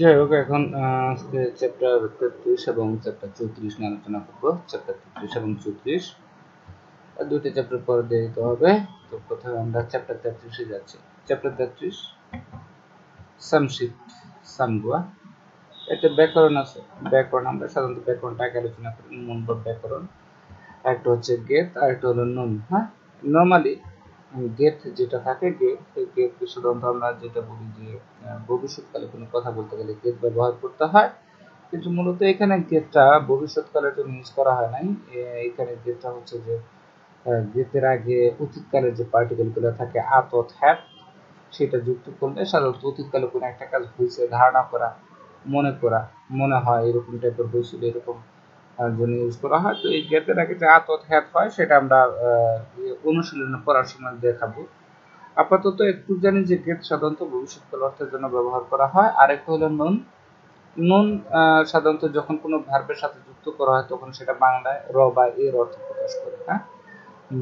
যাই হোক, এখন আজকে চ্যাপ্টার তেত্রিশ এবং চ্যাপ্টার চৌত্রিশ নিয়ে আলোচনা করব। চ্যাপ্টার তেত্রিশ এবং চৌত্রিশ দুটি চ্যাপ্টার পরে দিয়ে দিতে হবে। তো প্রথমে আমরা চ্যাপ্টার তেত্রিশে যাচ্ছি। চ্যাপ্টার তেত্রিশ সামশিপ সামগুয়া একটা ব্যাকরণ আছে। ব্যাকরণ, আমরা সাধারণত ব্যাকরণটা আগে আলোচনা করি। মূল ব্যাকরণ। একটা হচ্ছে গেট আর একটা হলো নুন হ্যাঁ? নর্মালি গেট যেটা থাকে গেট সেই গেট সাধারণত আমরা যেটা বলি যে ভবিষ্যৎকালে কোনো কথা বলতে গেলে গেট ব্যবহার করতে হয়। কিন্তু মূলত এখানে গেটটা ভবিষ্যৎকালের জন্য ইউজ করা হয় নাই। এখানে গেটটা হচ্ছে যে গেটের আগে অতীতকালের যে পার্টিকেলগুলো থাকে আতত হ্যাট সেটা যুক্ত করলে সাধারণত অতীতকালে কোনো একটা কাজ হয়েছে ধারণা করা, মনে করা, মনে হয়, এরকম টাইপের হয়েছিল এরকম জন্য ইউজ করা হয়। তো এই গেটের আগে যে আতত হ্যাট হয়, সেটা আমরা অনুশীলনে পড়ার সময় দেখাবো। আপাতত একটু জানি যে গেট সাধারণত ভবিষ্যৎকাল অর্থের জন্য ব্যবহার করা হয়। আরেকটা হলো নুন নুন সাধারণত যখন কোনো ভার্বের সাথে যুক্ত করা হয়, তখন সেটা বাংলায় র বা এর অর্থ প্রকাশ করে হ্যাঁ?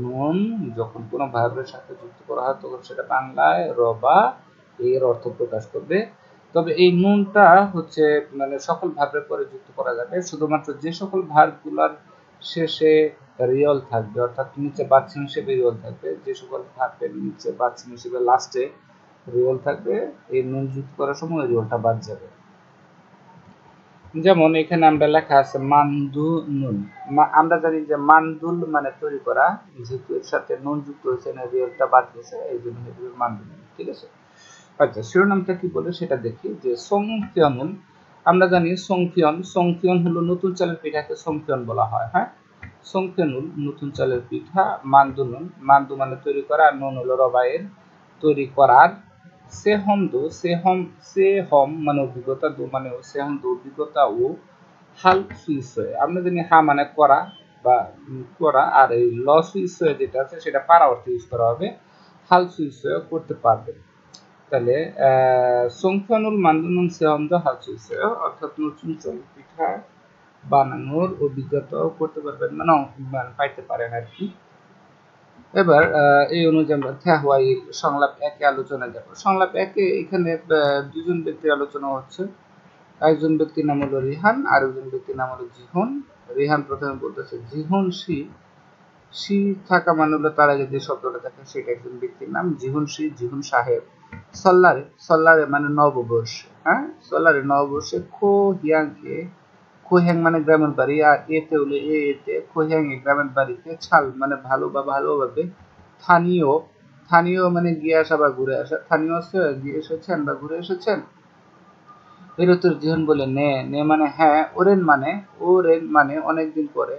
নুন যখন কোনো ভার্বের সাথে যুক্ত করা হয়, তখন সেটা বাংলায় র বা এর অর্থ প্রকাশ করবে। তবে এই নুনটা হচ্ছে মানে সকল ভার্বের পরে যুক্ত করা যাবে। শুধুমাত্র যে সকল ভার্বগুলোর শেষে রিয়ল থাকবে, অর্থাৎ নিচে বাচ্চিন হিসেবে রিয়ল থাকবে, যে সকল ভার্বের নিচে বাচ্চিন হিসেবে লাস্টে রিয়ল থাকবে, এই নুন যুক্ত করার সময় রিয়লটা বাদ যাবে। যেমন এখানে আমরা লেখা আছে মান্দু নুন। আমরা জানি যে মান্দুল মানে তৈরি করা, যেহেতু এর সাথে নুন যুক্ত হয়েছে না রিয়লটা বাদ গেছে, এই জন্য মান্দু নুন ঠিক আছে? আচ্ছা শিরোনামটা কি বলে সেটা দেখি। যে সংকিয়নুন আমরা জানি সংকিয়ন সংকিয়ন হলো নতুন চালের পিঠাকে সংকিয়ন বলা হয় হ্যাঁ? সংকিয়নুল নতুন চালের পিঠা, মান্দুনুন, মান্দু মানে তৈরি করা, আর নুন হলো রবাইয়ের তৈরি করার সে হম দো সে হম সে হম মানে অভিজ্ঞতা দু মানে সে হম দো অভিজ্ঞতা ও, হাল সুইস হয়ে আমরা জানি হা মানে করা বা করা, আর এই ল সুইস হয়ে যেটা আছে সেটা পারা অর্থে ইউজ করা হবে, হাল সুইস হয়ে করতে পারবে। তাহলে সংখ্যানুল মান্দনুন সেহমদ হাসুইছে অর্থাৎ নতুন চল পিঠা বানানোর অভিজ্ঞতাও করতে পারবেন মানে মানে পাইতে পারেন আর কি। এবার এই অনুযায়ী আমরা থ্যাহওয়াই সংলাপ একে আলোচনা যাব। সংলাপ একে, এখানে দুজন ব্যক্তির আলোচনা হচ্ছে। একজন ব্যক্তির নাম হলো রিহান, আর একজন ব্যক্তির নাম হলো জিহন। রিহান প্রথমে বলতেছে, জিহন শি শি থাকা মানে হলো তার আগে যে শব্দটা থাকে সেটা একজন ব্যক্তির নাম। জিহুন শি, জিহুন সাহেব। সল্লারে সল্লারে মানে নববর্ষে হ্যাঁ? সল্লারে নববর্ষে খো হিয়াংকে খোহ্যাং মানে গ্রামের বাড়ি, আর এতে হলো এ, এতে খোহ্যাং গ্রামের বাড়িতে ছাল মানে ভালো বা ভালোভাবে স্থানীয় স্থানীয় মানে গিয়ে আসা বা ঘুরে আসা, স্থানীয় গিয়ে এসেছেন বা ঘুরে এসেছেন? এর উত্তর জীবন বলে নে নে মানে হ্যাঁ ওরেন মানে ওরেন মানে অনেকদিন পরে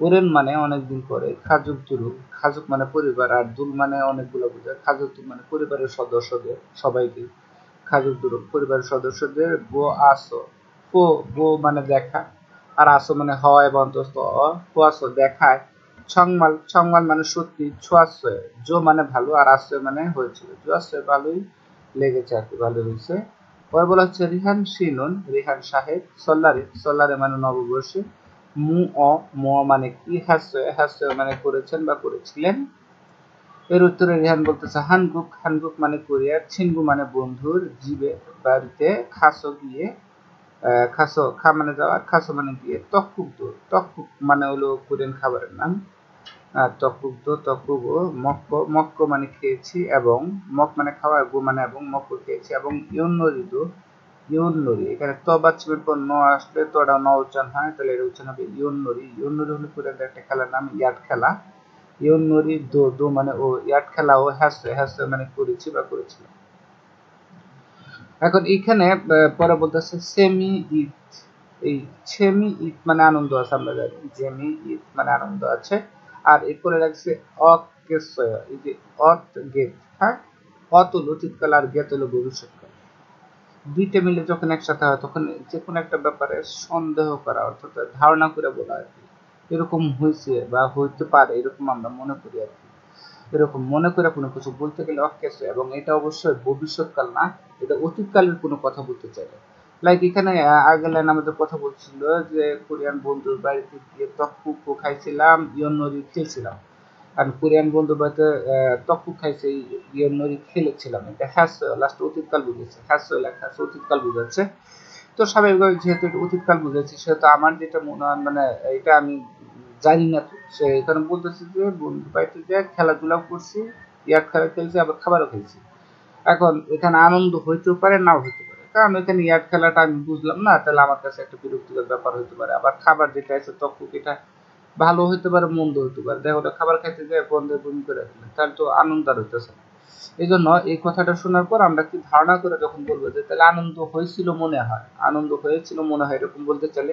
ওরেন মানে অনেকদিন পরে, খাজুক দুরুল খাজুক মানে পরিবার, আর দুল মানে অনেকগুলো বোঝায় খাজুক মানে পরিবারের সদস্যদের, সবাইকে। খাজুক দুরুল পরিবারের সদস্যদের, গো আসো। ফো, গো মানে দেখা। আর আসো মানে হওয়া এবং অন্তস্থ ফো আসো, দেখায়। ছংমাল ছংমাল মানে সত্যি ছোয়াশয় জো মানে ভালো, আর আশ্রয় মানে হয়েছিল। জো ভালোই লেগেছে আর কি ভালো হয়েছে। পরে বলা হচ্ছে রিহান শিনুন, রিহান সাহেব, সল্লারে। সল্লারে মানে নববর্ষে। মু, অ, ম মানে কি? হাস্য হাস্য মানে করেছেন বা করেছিলেন। এর উত্তরে রিহান বলতেছে, হানগুক হানগুক মানে কোরিয়ার, ছিনগু মানে বন্ধুর, জীবে, বাড়িতে, খাসো গিয়ে খাসো, খা মানে যাওয়া, খাসো মানে গিয়ে তকুক দো তকুক মানে হলো কোরিয়ান খাবারের নাম। তকুক দো তকুক মক্ক মক্ক মানে খেয়েছি এবং মক মানে খাওয়া, গো মানে এবং, মক্ক খেয়েছি এবং ইয়ন্নরি দো ইউনরি। এখানে ত বাচ্চামের পর ন আসলে ন উচ্চারণ হয়, তাহলে এটা উচ্চারণ হবে ইউনরি। ইউনরি হলো কোরিয়ান একটা খেলার নাম ইয়াট খেলা। ইউনরি দো দো মানে ও ইয়াট খেলা ও হ্যাসে হ্যাসে মানে করেছি বা করেছিলাম এখন এখানে পরে বলতেছে সেমি ইট এই সেমি ইট মানে আনন্দ আছে আমরা জানি ইট মানে আনন্দ আছে। আর এরপরে রাখছে অত এই যে অত হ্যাঁ? অত হলো আর গেত হলো ভবিষ্যৎকাল দুইটা মিলে যখন একসাথে হয়, তখন যে কোনো একটা ব্যাপারে সন্দেহ করা, অর্থাৎ ধারণা করে বলা আর কি। এরকম হয়েছে বা হইতে পারে, এরকম আমরা মনে করি আর কি। এরকম মনে করে কোনো কিছু বলতে গেলে অকেছে, এবং এটা অবশ্যই ভবিষ্যৎকাল না, এটা অতীতকালের কোনো কথা বলতে চাইলে লাইক এখানে আগের লাইন আমাদের কথা বলছিল যে, কোরিয়ান বন্ধুর বাড়িতে গিয়ে তকপুকু খাইছিলাম ইয়নরি খেলছিলাম আমি কোরিয়ান বন্ধু বাড়িতে তকু খাইছে ইয়ে নরি খেলেছিলাম। এটা হ্যাস লাস্ট অতীতকাল বুঝেছে হ্যাস লেখা অতীতকাল বুঝাচ্ছে তো স্বাভাবিকভাবে যেহেতু এটা অতীতকাল বুঝাচ্ছে সেহেতু আমার যেটা মনে হয় মানে এটা আমি জানি না সে এখানে বলতেছে যে, বন্ধু বাড়িতে যে খেলাধুলা করছি, ইয়ার খেলা খেলছি, আবার খাবারও খেয়েছি এখন এখানে আনন্দ হইতেও পারে, নাও হইতে পারে। কারণ এখানে ইয়ার খেলাটা আমি বুঝলাম না, তাহলে আমার কাছে একটা বিরক্তিকর ব্যাপার হইতে পারে। আবার খাবার যেটা আছে তখন এটা ভালো হইতে পারে, মন্দ হইতে পারে। দেখো খাবার খাইতে যায় বন্ধের বমি করে ফেলে। তাহলে তো আনন্দ আর হইতেছে এই জন্য এই কথাটা শোনার পর আমরা কি ধারণা করে যখন বলব যে, তাহলে আনন্দ হয়েছিল মনে হয়। আনন্দ হয়েছিল মনে হয়, এরকম বলতে চাইলে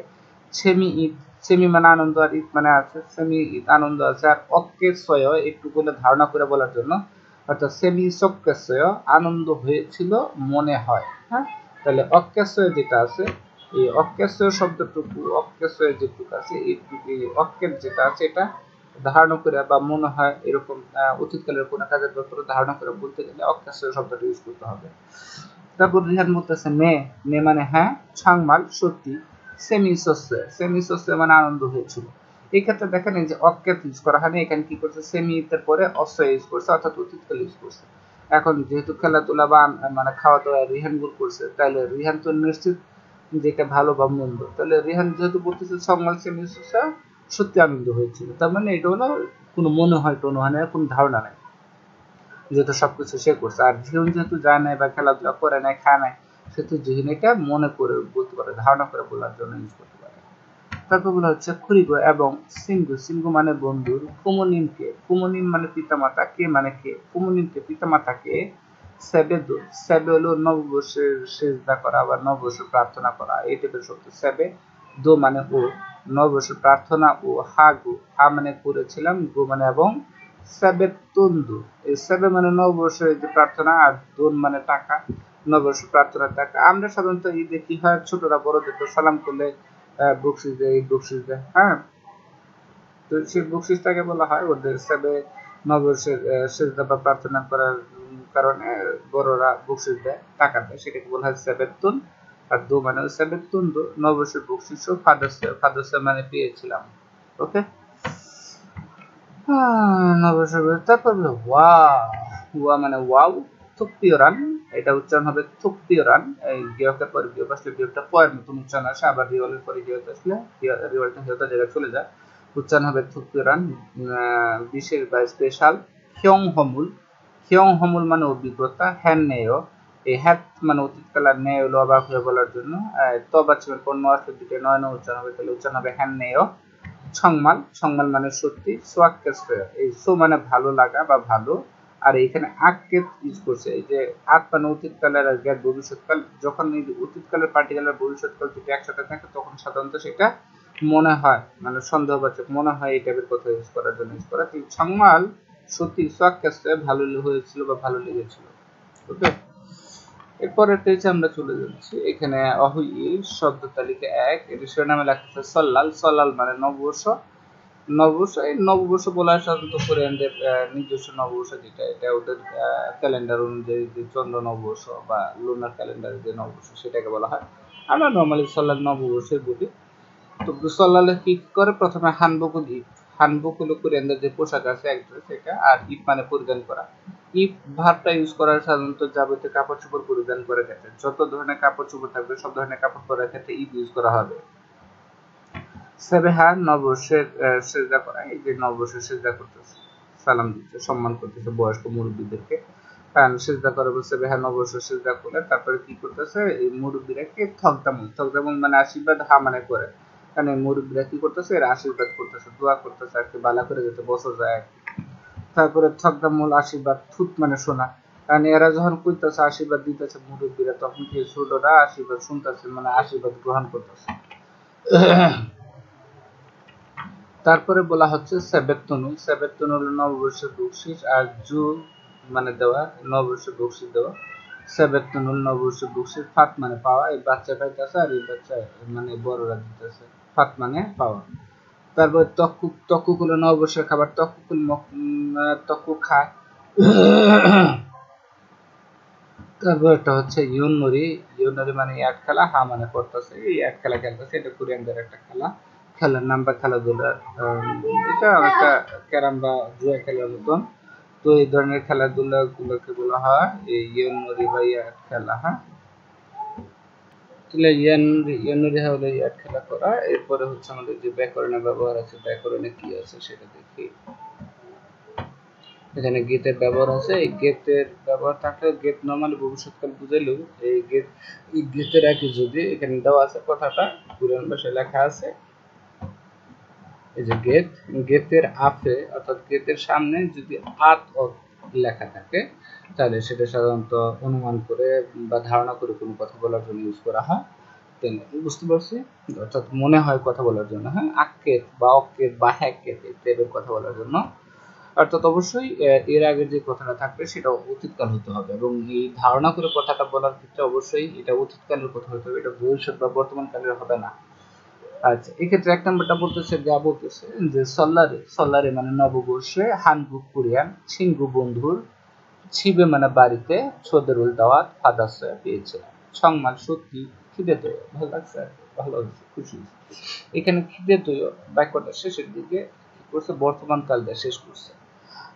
সেমি ঈদ, সেমি মানে আনন্দ আর ঈদ মানে আছে, সেমি ঈদ আনন্দ আছে। আর অক্কেশ্বয় একটু বলে ধারণা করে বলার জন্য, অর্থাৎ সেমি সক্কেশ্বয় আনন্দ হয়েছিল মনে হয়। হ্যাঁ? তাহলে অক্কেশ্বয় যেটা আছে এই অক্কেশ্বয় শব্দটুকু অক্কেশ্বয় যেটুকু আছে, এইটুকু অক্কের যেটা আছে, এটা ধারণা করে বা মনে হয় এরকম অতীতকালের কোনো কাজের ব্যাপারে ধারণা করে বলতে গেলে অক্কেশ্বয় শব্দটা ইউজ করতে হবে। তারপর রিহান বলতেছে মে মে মানে হ্যাঁ ছাংমাল সত্যি। সেমি সস্যে সেমি সস্যে মানে আনন্দ হয়েছিল। এই ক্ষেত্রে দেখেন যে অকেত ইউজ করা হয়নি, এখানে কি করছে? সেমি এর পরে অস্য ইউজ করছে, অর্থাৎ অতীতকাল ইউজ করছে। এখন যেহেতু খেলাধুলা বা মানে খাওয়া দাওয়া রিহান গুল করছে তাহলে রিহান তো নিশ্চিত যেটা ভালো বা মন্দ। তাহলে রিহান যেহেতু বলতেছে সংমাল সেমি সত্যি আনন্দ হয়েছিল। তার মানে এটা হলো কোনো মনে হয় টোনো হয় না, কোনো ধারণা নাই। যেহেতু সবকিছু সে করছে। আর জীবন যেহেতু যায় নাই বা খেলাধুলা করে নাই, খায় নাই সেহেতু জিহিন এটা মনে করে, বলতে পারে, ধারণা করে বলার জন্য ইউজ করতে পারে। তারপর বলা হচ্ছে খুরিগো এবং সিঙ্গু সিঙ্গু মানে বন্ধুর, কুমনিমকে। কুমনিম মানে পিতামাতা, কে মানে কে? কুমনিমকে পিতামাতাকে সেবে সেবে হলো নববর্ষের সেজদা করা বা নববর্ষ প্রার্থনা করা, এই টাইপের শব্দ। সেবে দো মানে ও প্রার্থনা ও হা মানে করেছিলাম, গো মানে এবং সেবে তন্দু এই সেবে মানে যে প্রার্থনা আর দোন মানে টাকা নববর্ষ প্রার্থনা টাকা। আমরা সাধারণত ঈদে কি হয়, ছোটরা বড়দেরকে সালাম করলে বকশিস দেয়, ঈদ বকশিস দেয় হ্যাঁ? তো সেই বকশিসটাকে বলা হয় ওদের হিসাবে নববর্ষের সেজদা বা প্রার্থনা করার কারণে বড়রা বকশিস দেয়, টাকা দেয়। সেটাকে বলা হয় সেবেতুন আর দু মানে সেবেতুন দু নববর্ষের বকশিস ফাদার্স মানে পেয়েছিলাম। ওকে? নববর্ষের তারপর ওয়া। ওয়া মানে ওয়াও এটা উচ্চারণ হবে থুকপিওরান এই গিয়কের পরে গিয়ক আসলে গিয়কটা পয়ের মতন উচ্চারণ আসে। আবার রিওয়ালের পরে গিয়ক আসলে রিওয়ালটা হিয়তা জায়গায় চলে যায়। উচ্চারণ হবে থুকপিওরান বিশেষ বা স্পেশাল হিয়ং হমুল হিয়ং হমুল মানে অভিজ্ঞতা, হ্যান নেয় এই হ্যাত মানে অতীতকাল আর নেয় হলো অবাক হয়ে বলার জন্য। তবা ছিল পণ্য আসলে দুটো নয় নয় উচ্চারণ হবে, তাহলে উচ্চারণ হবে হ্যান নেয় সংমাল সংমাল মানে সত্যি সোয়াক্কেস্ট এই সো মানে ভালো লাগা বা ভালো। আর এখানে আককে ইউজ করছে, এই যে আত মানে অতীতকালের আর গ্যাট ভবিষ্যৎকাল। যখন এই অতীতকালের পার্টিকাল আর ভবিষ্যৎকাল দুটো একসাথে থাকে, তখন সাধারণত সেটা মনে হয় মানে সন্দেহবাচক মনে হয় এই টাইপের কথা ইউজ করার জন্য ইউজ করা। সংমাল সত্যি সোয়াক্কেস্টে ভালো হয়েছিল বা ভালো লেগেছিল। ওকে? এরপর একটা হচ্ছে আমরা চলে যাচ্ছি। এখানে অহুইল শব্দ তালিকা এক, এটা শিরোনামে লেখা আছে সল্লাল। সল্লাল মানে নববর্ষ। নববর্ষ, এই নববর্ষ বলা সাধারণত কোরিয়ানদের নিজস্ব নববর্ষ যেটা। এটা ওদের ক্যালেন্ডার অনুযায়ী যে চন্দ্র নববর্ষ বা লুনার ক্যালেন্ডারের যে নববর্ষ সেটাকে বলা হয়। আমরা নর্মালি সল্লাল নববর্ষের বলি। তো সল্লালে কি করে? প্রথমে হানবকুল ইপ হানবকুল যে পোশাক আছে, এক ড্রেস এটা, আর মানে পরিধান করা। ভাবটা ইউজ করার সাধারণত যাবতীয় কাপড় চোপড় পরিধান করে ক্ষেত্রে, যত ধরনের কাপড় চোপড় থাকবে, সব ধরনের কাপড় পরার ক্ষেত্রে ইউজ করা হবে। সেবেহা নববর্ষের সেজদা করা, এই যে নববর্ষের সেজদা করতেছে, সালাম দিচ্ছে, সম্মান করতেছে বয়স্ক মুরব্বীদেরকে। কারণ সেজদা করে বলছে বেহা নববর্ষের সেজদা করলে তারপরে কি করতেছে, এই মুরব্বীরা কে থকদামুল থকদামুল মানে আশীর্বাদ, হা মানে করে। কারণ মুরব্বীরা কি করতেছে? এরা আশীর্বাদ করতেছে, দোয়া করতেছে আর কি, বালা করে যেতে বছর যায় আর কি। তারপরে থকদামুল আশীর্বাদ, থুত মানে শোনা। কারণ এরা যখন কইতেছে আশীর্বাদ দিতেছে মুরব্বীরা, তখন কি ছোটরা আশীর্বাদ শুনতেছে? মানে আশীর্বাদ গ্রহণ করতেছে। তারপরে বলা হচ্ছে সেবেতনু। সেবেতনু হলো নববর্ষের বকশিস আর জু মানে দেওয়া, নববর্ষের বকশিস দেওয়া। সেবেতনু নববর্ষের বকশিস ফাত মানে পাওয়া, এই বাচ্চা পাইতেছে আর এই বাচ্চা মানে বড়রা দিতেছে। ফাত মানে পাওয়া। তারপর তক্কু তক্কু হলো নববর্ষের খাবার তক্কুকুল তক্কু খায়। তারপর একটা হচ্ছে ইউনরি ইউনরি মানে এক খেলা, হা মানে করতেছে এই এক খেলা খেলতেছে, এটা কোরিয়ানদের একটা খেলা। খেলার নাম বা খেলাধুলার এটা একটা ক্যারাম বা জুয়া খেলার মতন। তো এই ধরনের খেলাধুলা গুলোকে বলা হয়, এই ইয়নরি বা ইয়াট খেলা হ্যাঁ? তাহলে ইয়াট খেলা করা। এরপরে হচ্ছে আমাদের যে ব্যবহার আছে, ব্যাকরণে কি আছে সেটা দেখি। এখানে গেটের ব্যবহার আছে। এই গেটের ব্যবহার গেট নর্মালি ভবিষ্যৎকাল বুঝাইলেও এই গেট যদি এখানে দেওয়া আছে কথাটা পুরান ভাষায় লেখা আছে, এই যে গেট, গেটের আফে অর্থাৎ গেটের সামনে যদি আত লেখা থাকে তাহলে সেটা সাধারণত অনুমান করে বা ধারণা করে কোনো কথা বলার জন্য ইউজ করা হয়। বুঝতে পারছি। অর্থাৎ মনে হয় কথা বলার জন্য হ্যাঁ? আক্কেত বা অক্কেত বা হ্যাকেত টাইপের কথা বলার জন্য। অর্থাৎ অবশ্যই এর আগের যে কথাটা থাকবে সেটা অতীতকাল হতে হবে এবং এই ধারণা করে কথাটা বলার ক্ষেত্রে অবশ্যই এটা অতীতকালের কথা হতে হবে। এটা ভবিষ্যৎ বা বর্তমান কালের হবে না। আচ্ছা এক্ষেত্রে এক নম্বরটা বলতেছে, যা বলতেছে যে সল্লারে সল্লারে মানে নববর্ষে হানগু কোরিয়ান ছিনগু বন্ধুর ছিবে মানে বাড়িতে ছোদরুল দাওয়াত ফাদাসে পেয়েছিলাম সংমাল সত্যি খিদে তো, ভালো লাগছে ভালো হয়েছে খুশি এখানে খিদে তো বাক্যটা শেষের দিকে করছে? বর্তমান কাল দিয়ে শেষ করছে।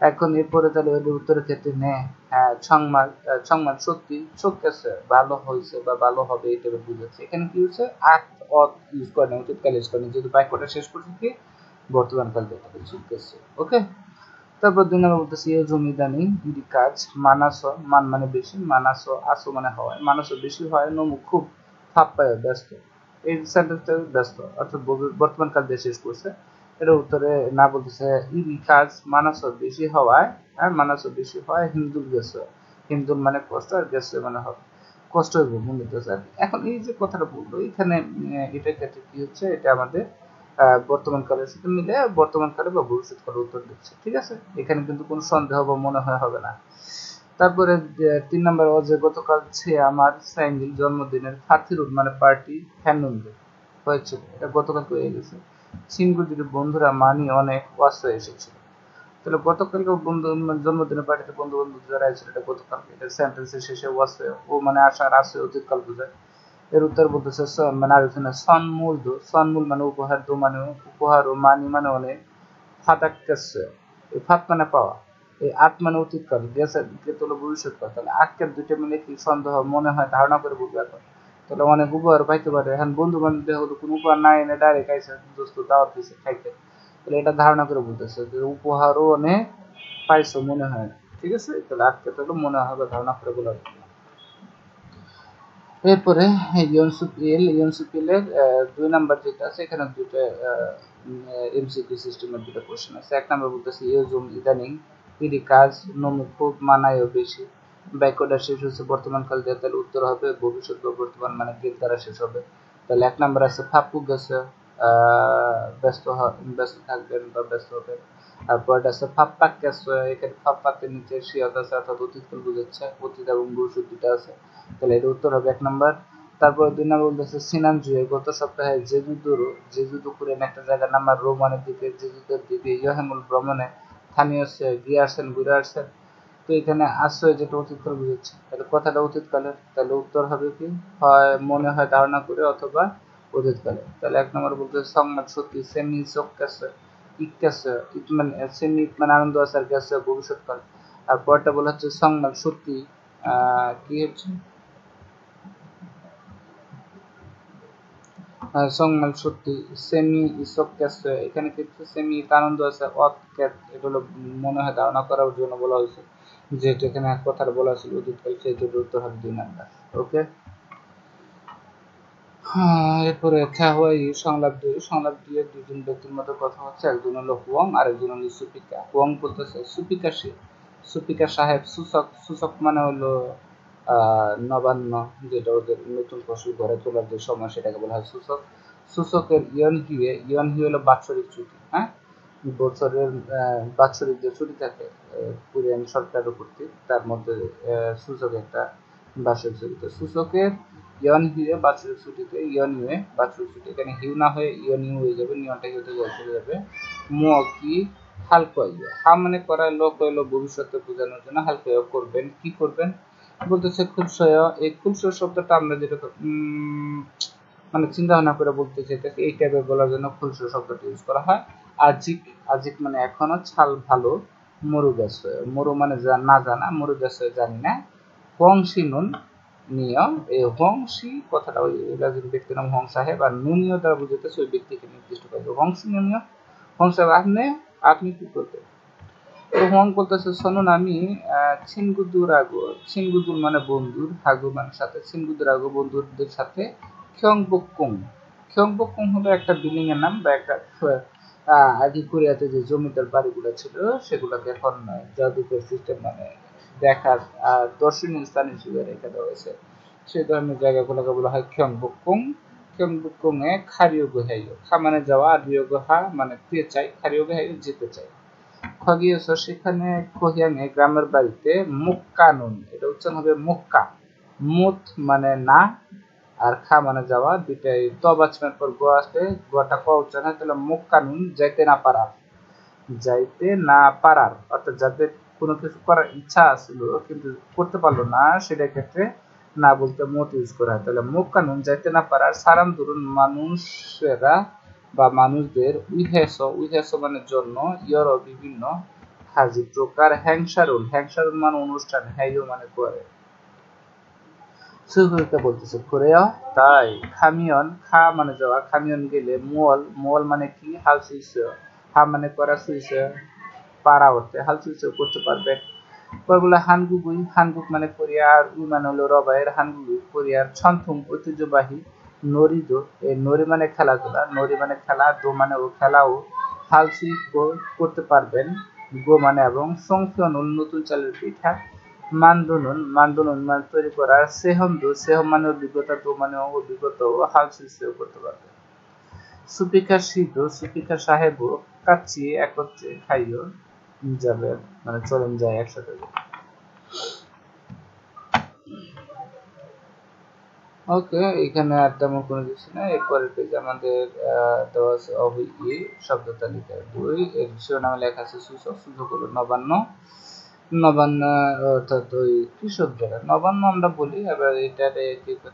এখন এরপরে তাহলে ওই উত্তরের ক্ষেত্রে নে হ্যাঁ সংমাল সংমাল সত্যি চোখেছে ভালো হয়েছে বা ভালো হবে এটা বুঝাচ্ছে। এখানে কি হচ্ছে আট অত ইউজ করে না অতীত কাল ইউজ করে না যেহেতু বাক্যটা শেষ করছে কি? বর্তমান কাল তাকে চুপকেছে ওকে তারপর দুই নম্বর বলতেছি জমিদানি ইডি কাজ মানাস মান মানে বেশি মানাস আসো মানে হয় মানাস বেশি হয়, নমু খুব ফাপ পায় ব্যস্ত। এই সেন্টেন্সটা ব্যস্ত, অর্থাৎ বর্তমান কাল দিয়ে শেষ করছে। এর উত্তরে না বলতেছে ইডি কাজ মানাস বেশি হওয়ায় হ্যাঁ মানাস বেশি হয় হিন্দুর গেছে। হিন্দুর মানে কষ্ট, আর গেছে মানে হবে। কষ্ট হইব, মনে এখন এই যে কথাটা বলল, এখানে এটার ক্ষেত্রে কি হচ্ছে, এটা আমাদের বর্তমান কালের সাথে মিলে বর্তমান কালে বা ভবিষ্যৎ কালে উত্তর দিচ্ছে, ঠিক আছে? এখানে কিন্তু কোনো সন্দেহ বা মনে হয় হবে না। তারপরে তিন নম্বর অজে গতকাল ছে আমার সাইনিল জন্মদিনের ফাতিরুদ মানে পার্টি হ্যান্ডে হয়েছিল এটা গতকাল হয়ে গেছে। সিনগুজির বন্ধুরা মানি, অনেক ওয়াস এসেছিল। তাহলে গতকালকে বন্ধু জন্মদিনের পার্টিতে বন্ধু বন্ধু যারা এসেছিল এটা গতকাল এটা সেন্টেন্সের শেষে ওয়াসে ও মানে আসার আসে অতীতকাল বোঝায়। এর উত্তর বলতেছে মানে আলোচনা সন্মূল দো সন্মূল মানে উপহার দো মানে উপহার ও মানি মানে অনেক ফাতাক্কাছে এই ফাত মানে পাওয়া। এই আট মানে অতীতকাল গেছে গেতে হলো ভবিষ্যৎকাল তাহলে আটকের দুইটা মিলে কি সন্দেহ, মনে হয়, ধারণা করে বুঝবে এখন। তাহলে অনেক উপহার পাইতে পারে। এখন বন্ধু বান্ধব হলো, কোনো উপহার নাই, এনে ডাইরেক্ট আইসে দোস্ত, দাওয়াত দিছে খাইতে তাহলে এটা ধারণা করে বলতেছে যে উপহারও অনেক পাইছো, মনে হয় ঠিক আছে? তাহলে আটকে তাহলে মনে হবে, ধারণা করে বলা এরপরে ইয়নসুপিএল ইয়নসুপিএলের দুই নাম্বার যেটা আছে, এখানে দুটো এমসিকিউ সিস্টেমের দুটো কোশ্চেন আছে। এক নাম্বার বলতেছে, ইউজুম ইদানিং ইডি কাজ নমু খুব মানায়ও বেশি। বাক্যটা শেষ হচ্ছে বর্তমান কাল দিয়ে তাহলে উত্তর হবে, ভবিষ্যৎ বা বর্তমান মানে গেট দ্বারা শেষ হবে। তাহলে এক নাম্বার আছে, ফাপু গেছে ব্যস্ত ব্যস্ত থাকবেন বা ব্যস্ত হবেন। আর পরেরটা আছে ফাপ্পাক গেছে, এখানে ফাপ্পাকের নিচে শিয়াদ আছে, অর্থাৎ অতীতকাল বুঝাচ্ছে, অতীত এবং ভবিষ্যৎ দুটা আছে। তাহলে এটা উত্তর হবে এক নাম্বার। তারপরে দুই নাম্বার বলতেছে, সিনান জুয়ে, গত সপ্তাহে জেজুদুর জেজুদু করে একটা জায়গার নাম্বার রোমানের দিকে জেজুদের দিকে ইয়হেমুল ভ্রমণে স্থানীয় গিয়ে আসছেন, ঘুরে আসছেন। তো এখানে আশ্রয় যেটা অতীতকাল বুঝাচ্ছে। তাহলে কথাটা অতীতকালের, তাহলে উত্তর হবে কি? হয় মনে হয় ধারণা করে অথবা অতীতকালে। তাহলে এক নম্বর বলতে সংবাদ সত্যি সেমি চোখ গেছে ইক গেছে মানে সেমি মানে আনন্দ আছে আর গেছে ভবিষ্যৎকাল। আর পরটা বলা হচ্ছে, সংবাদ সত্যি কি হচ্ছে? সংমাল সত্যি, সেমি ইসক ক্যাসে এখানে কিন্তু সেমি আনন্দ আছে অত এটা হলো মনে হয় ধারণা করার জন্য বলা হয়েছে। যেহেতু এখানে এক কথার বলা ছিল অতীতকাল সেই দুটো উত্তর হবে দুই নাম্বার ওকে? এরপরে খাওয়াই সংলাপ দুই, সংলাপ দিয়ে দুজন ব্যক্তির মধ্যে কথা হচ্ছে, একজন হলো হুয়ং আর একজন হলো সুপিকা। হুয়ং বলতেছে, সুপিকা সে, সুপিকা সাহেব সূচক সূচক মানে হলো নবান্ন যেটা ওদের নতুন ফসল ঘরে তোলার যে সময় সেটাকে বলা হয় সূচক। সূচকের ইয়ন হিউয়ে, ইয়ন হিউ হলো বাৎসরিক ছুটি হ্যাঁ? বছরের বাৎসরিক যে ছুটি থাকে কোরিয়ান সরকারের কর্তৃক তার মধ্যে সূচক একটা বার্ষিক ছুটি। তো সূচকের ইয়ন হিউয়ে বাৎসরিক ছুটিতে ইয়ন হিউয়ে বাৎসরিক ছুটি। এখানে হিউ না হয়ে ইয়ন হিউ হয়ে যাবে নিয়নটা হিউতে চলে যাবে কি হালকা ইয়ে হা মানে করা লোক হইল ভবিষ্যতে বোঝানোর জন্য হালকা করবেন, কি করবেন? বলতেছে খুলসয় এই খুলসয় শব্দটা আমরা যেটা মানে চিন্তা ভাবনা করে বলতে চাইতেছে এই টাইপের বলার জন্য খুলসু শব্দটি ইউজ করা হয়। আজিক আজিক মানে এখনও ছাল ভালো, মরু গেছে মরু মানে না জানা, মরু গেছে জানি না। হংসি নুন নিয়ম এই হংসি কথাটা ওই যদি ব্যক্তির নাম হং সাহেব, আর নুনীয় দ্বারা বুঝাইতেছে ওই ব্যক্তিকে নির্দিষ্ট করে হংসি নুনীয় হং সাহেব আপনি আপনি কি করতে রোহন বলতেছে শুনুন আমি ছিনগুদুর আগো ছিনগুদুর মানে বন্ধুর, হাগু মানে সাথে ছিনগুদুর আগো বন্ধুদের সাথে খ্যংবকুং খ্যংবকুং হলো একটা বিল্ডিং এর নাম বা একটা আগে কোরিয়াতে যে জমিদার বাড়িগুলো ছিল, সেগুলোকে এখন জাদুকর সিস্টেম মানে দেখার দর্শনীয় স্থান হিসেবে রেখে দেওয়া হয়েছে। সেই ধরনের জায়গাগুলোকে বলা হয় খ্যংবকুং খ্যংবকুং এ খারিও গোহাইও খা মানে যাওয়া, আর গোহা মানে পেয়ে চাই খারিও গোহাইও যেতে চাই খগিয়েছ, সেখানে খহিয়াঙে গ্রামের বাড়িতে এটা উচ্চারণ হবে মুক্কা। মানে না, আর খা মানে যাওয়া, দুইটাই। ত পর গো আসলে গোটা ক উচ্চারণ হয় তাহলে যাইতে না পারার। যাইতে না পারার, অর্থাৎ যাদের কোনো কিছু করার ইচ্ছা ছিল কিন্তু করতে পারল না সেটা ক্ষেত্রে না বলতে মত ইউজ করা হয়। তাহলে মুক্কানুন যাইতে না পারার, সারাম ধরুন মানুষেরা বা মানুষদের উইহেস উইহেস মানে জন্য ইয়র বিভিন্ন হাজি, প্রকার হ্যাংসারুল হ্যাংসারুল মানে অনুষ্ঠান হ্যাইও মানে করে। সুহৃতে বলতেছে কোরিয়া তাই। খামিয়ন? খা মানে যাওয়া। খামিয়ন গেলে মোল মোল মানে কি? হাল সুইস হা মানে করা সুইস পারা উঠতে। হাল সুইস করতে পারবেন পরগুলো হানগুগুই হানগুক মানে কোরিয়া আর উই মানে হলো রবাইয়ের। হানগুগুই কোরিয়ার। ছন্থুম, ঐতিহ্যবাহী নরিদো এই নরি মানে খেলাধুলা নরি মানে খেলা, দো মানে ও খেলাও হাল সুই করতে পারবেন। গো মানে এবং সংফিয়নুল নতুন চালের পিঠা। মানদুনুন মানদুনুন মানে তৈরি করার সেহম দো, সেহম মানে অভিজ্ঞতা, দো মানে অভিজ্ঞতা ও হাল সুই করতে পারবেন। সুপিকা শীত সুপিকা সাহেব কাচ্চি একত্রে খাইও, যাবে মানে চলেন যায় একসাথে। ওকে, এখানে আর তেমন কোনো কিছু না এরপরের পেজ আমাদের দেওয়া আছে অভিই শব্দ তালিকা দুই। এর শিরোনামে লেখা আছে সূচক সূচক হলো নবান্ন। নবান্ন, অর্থাৎ ওই কৃষক যারা, নবান্ন আমরা বলি এবার এটারে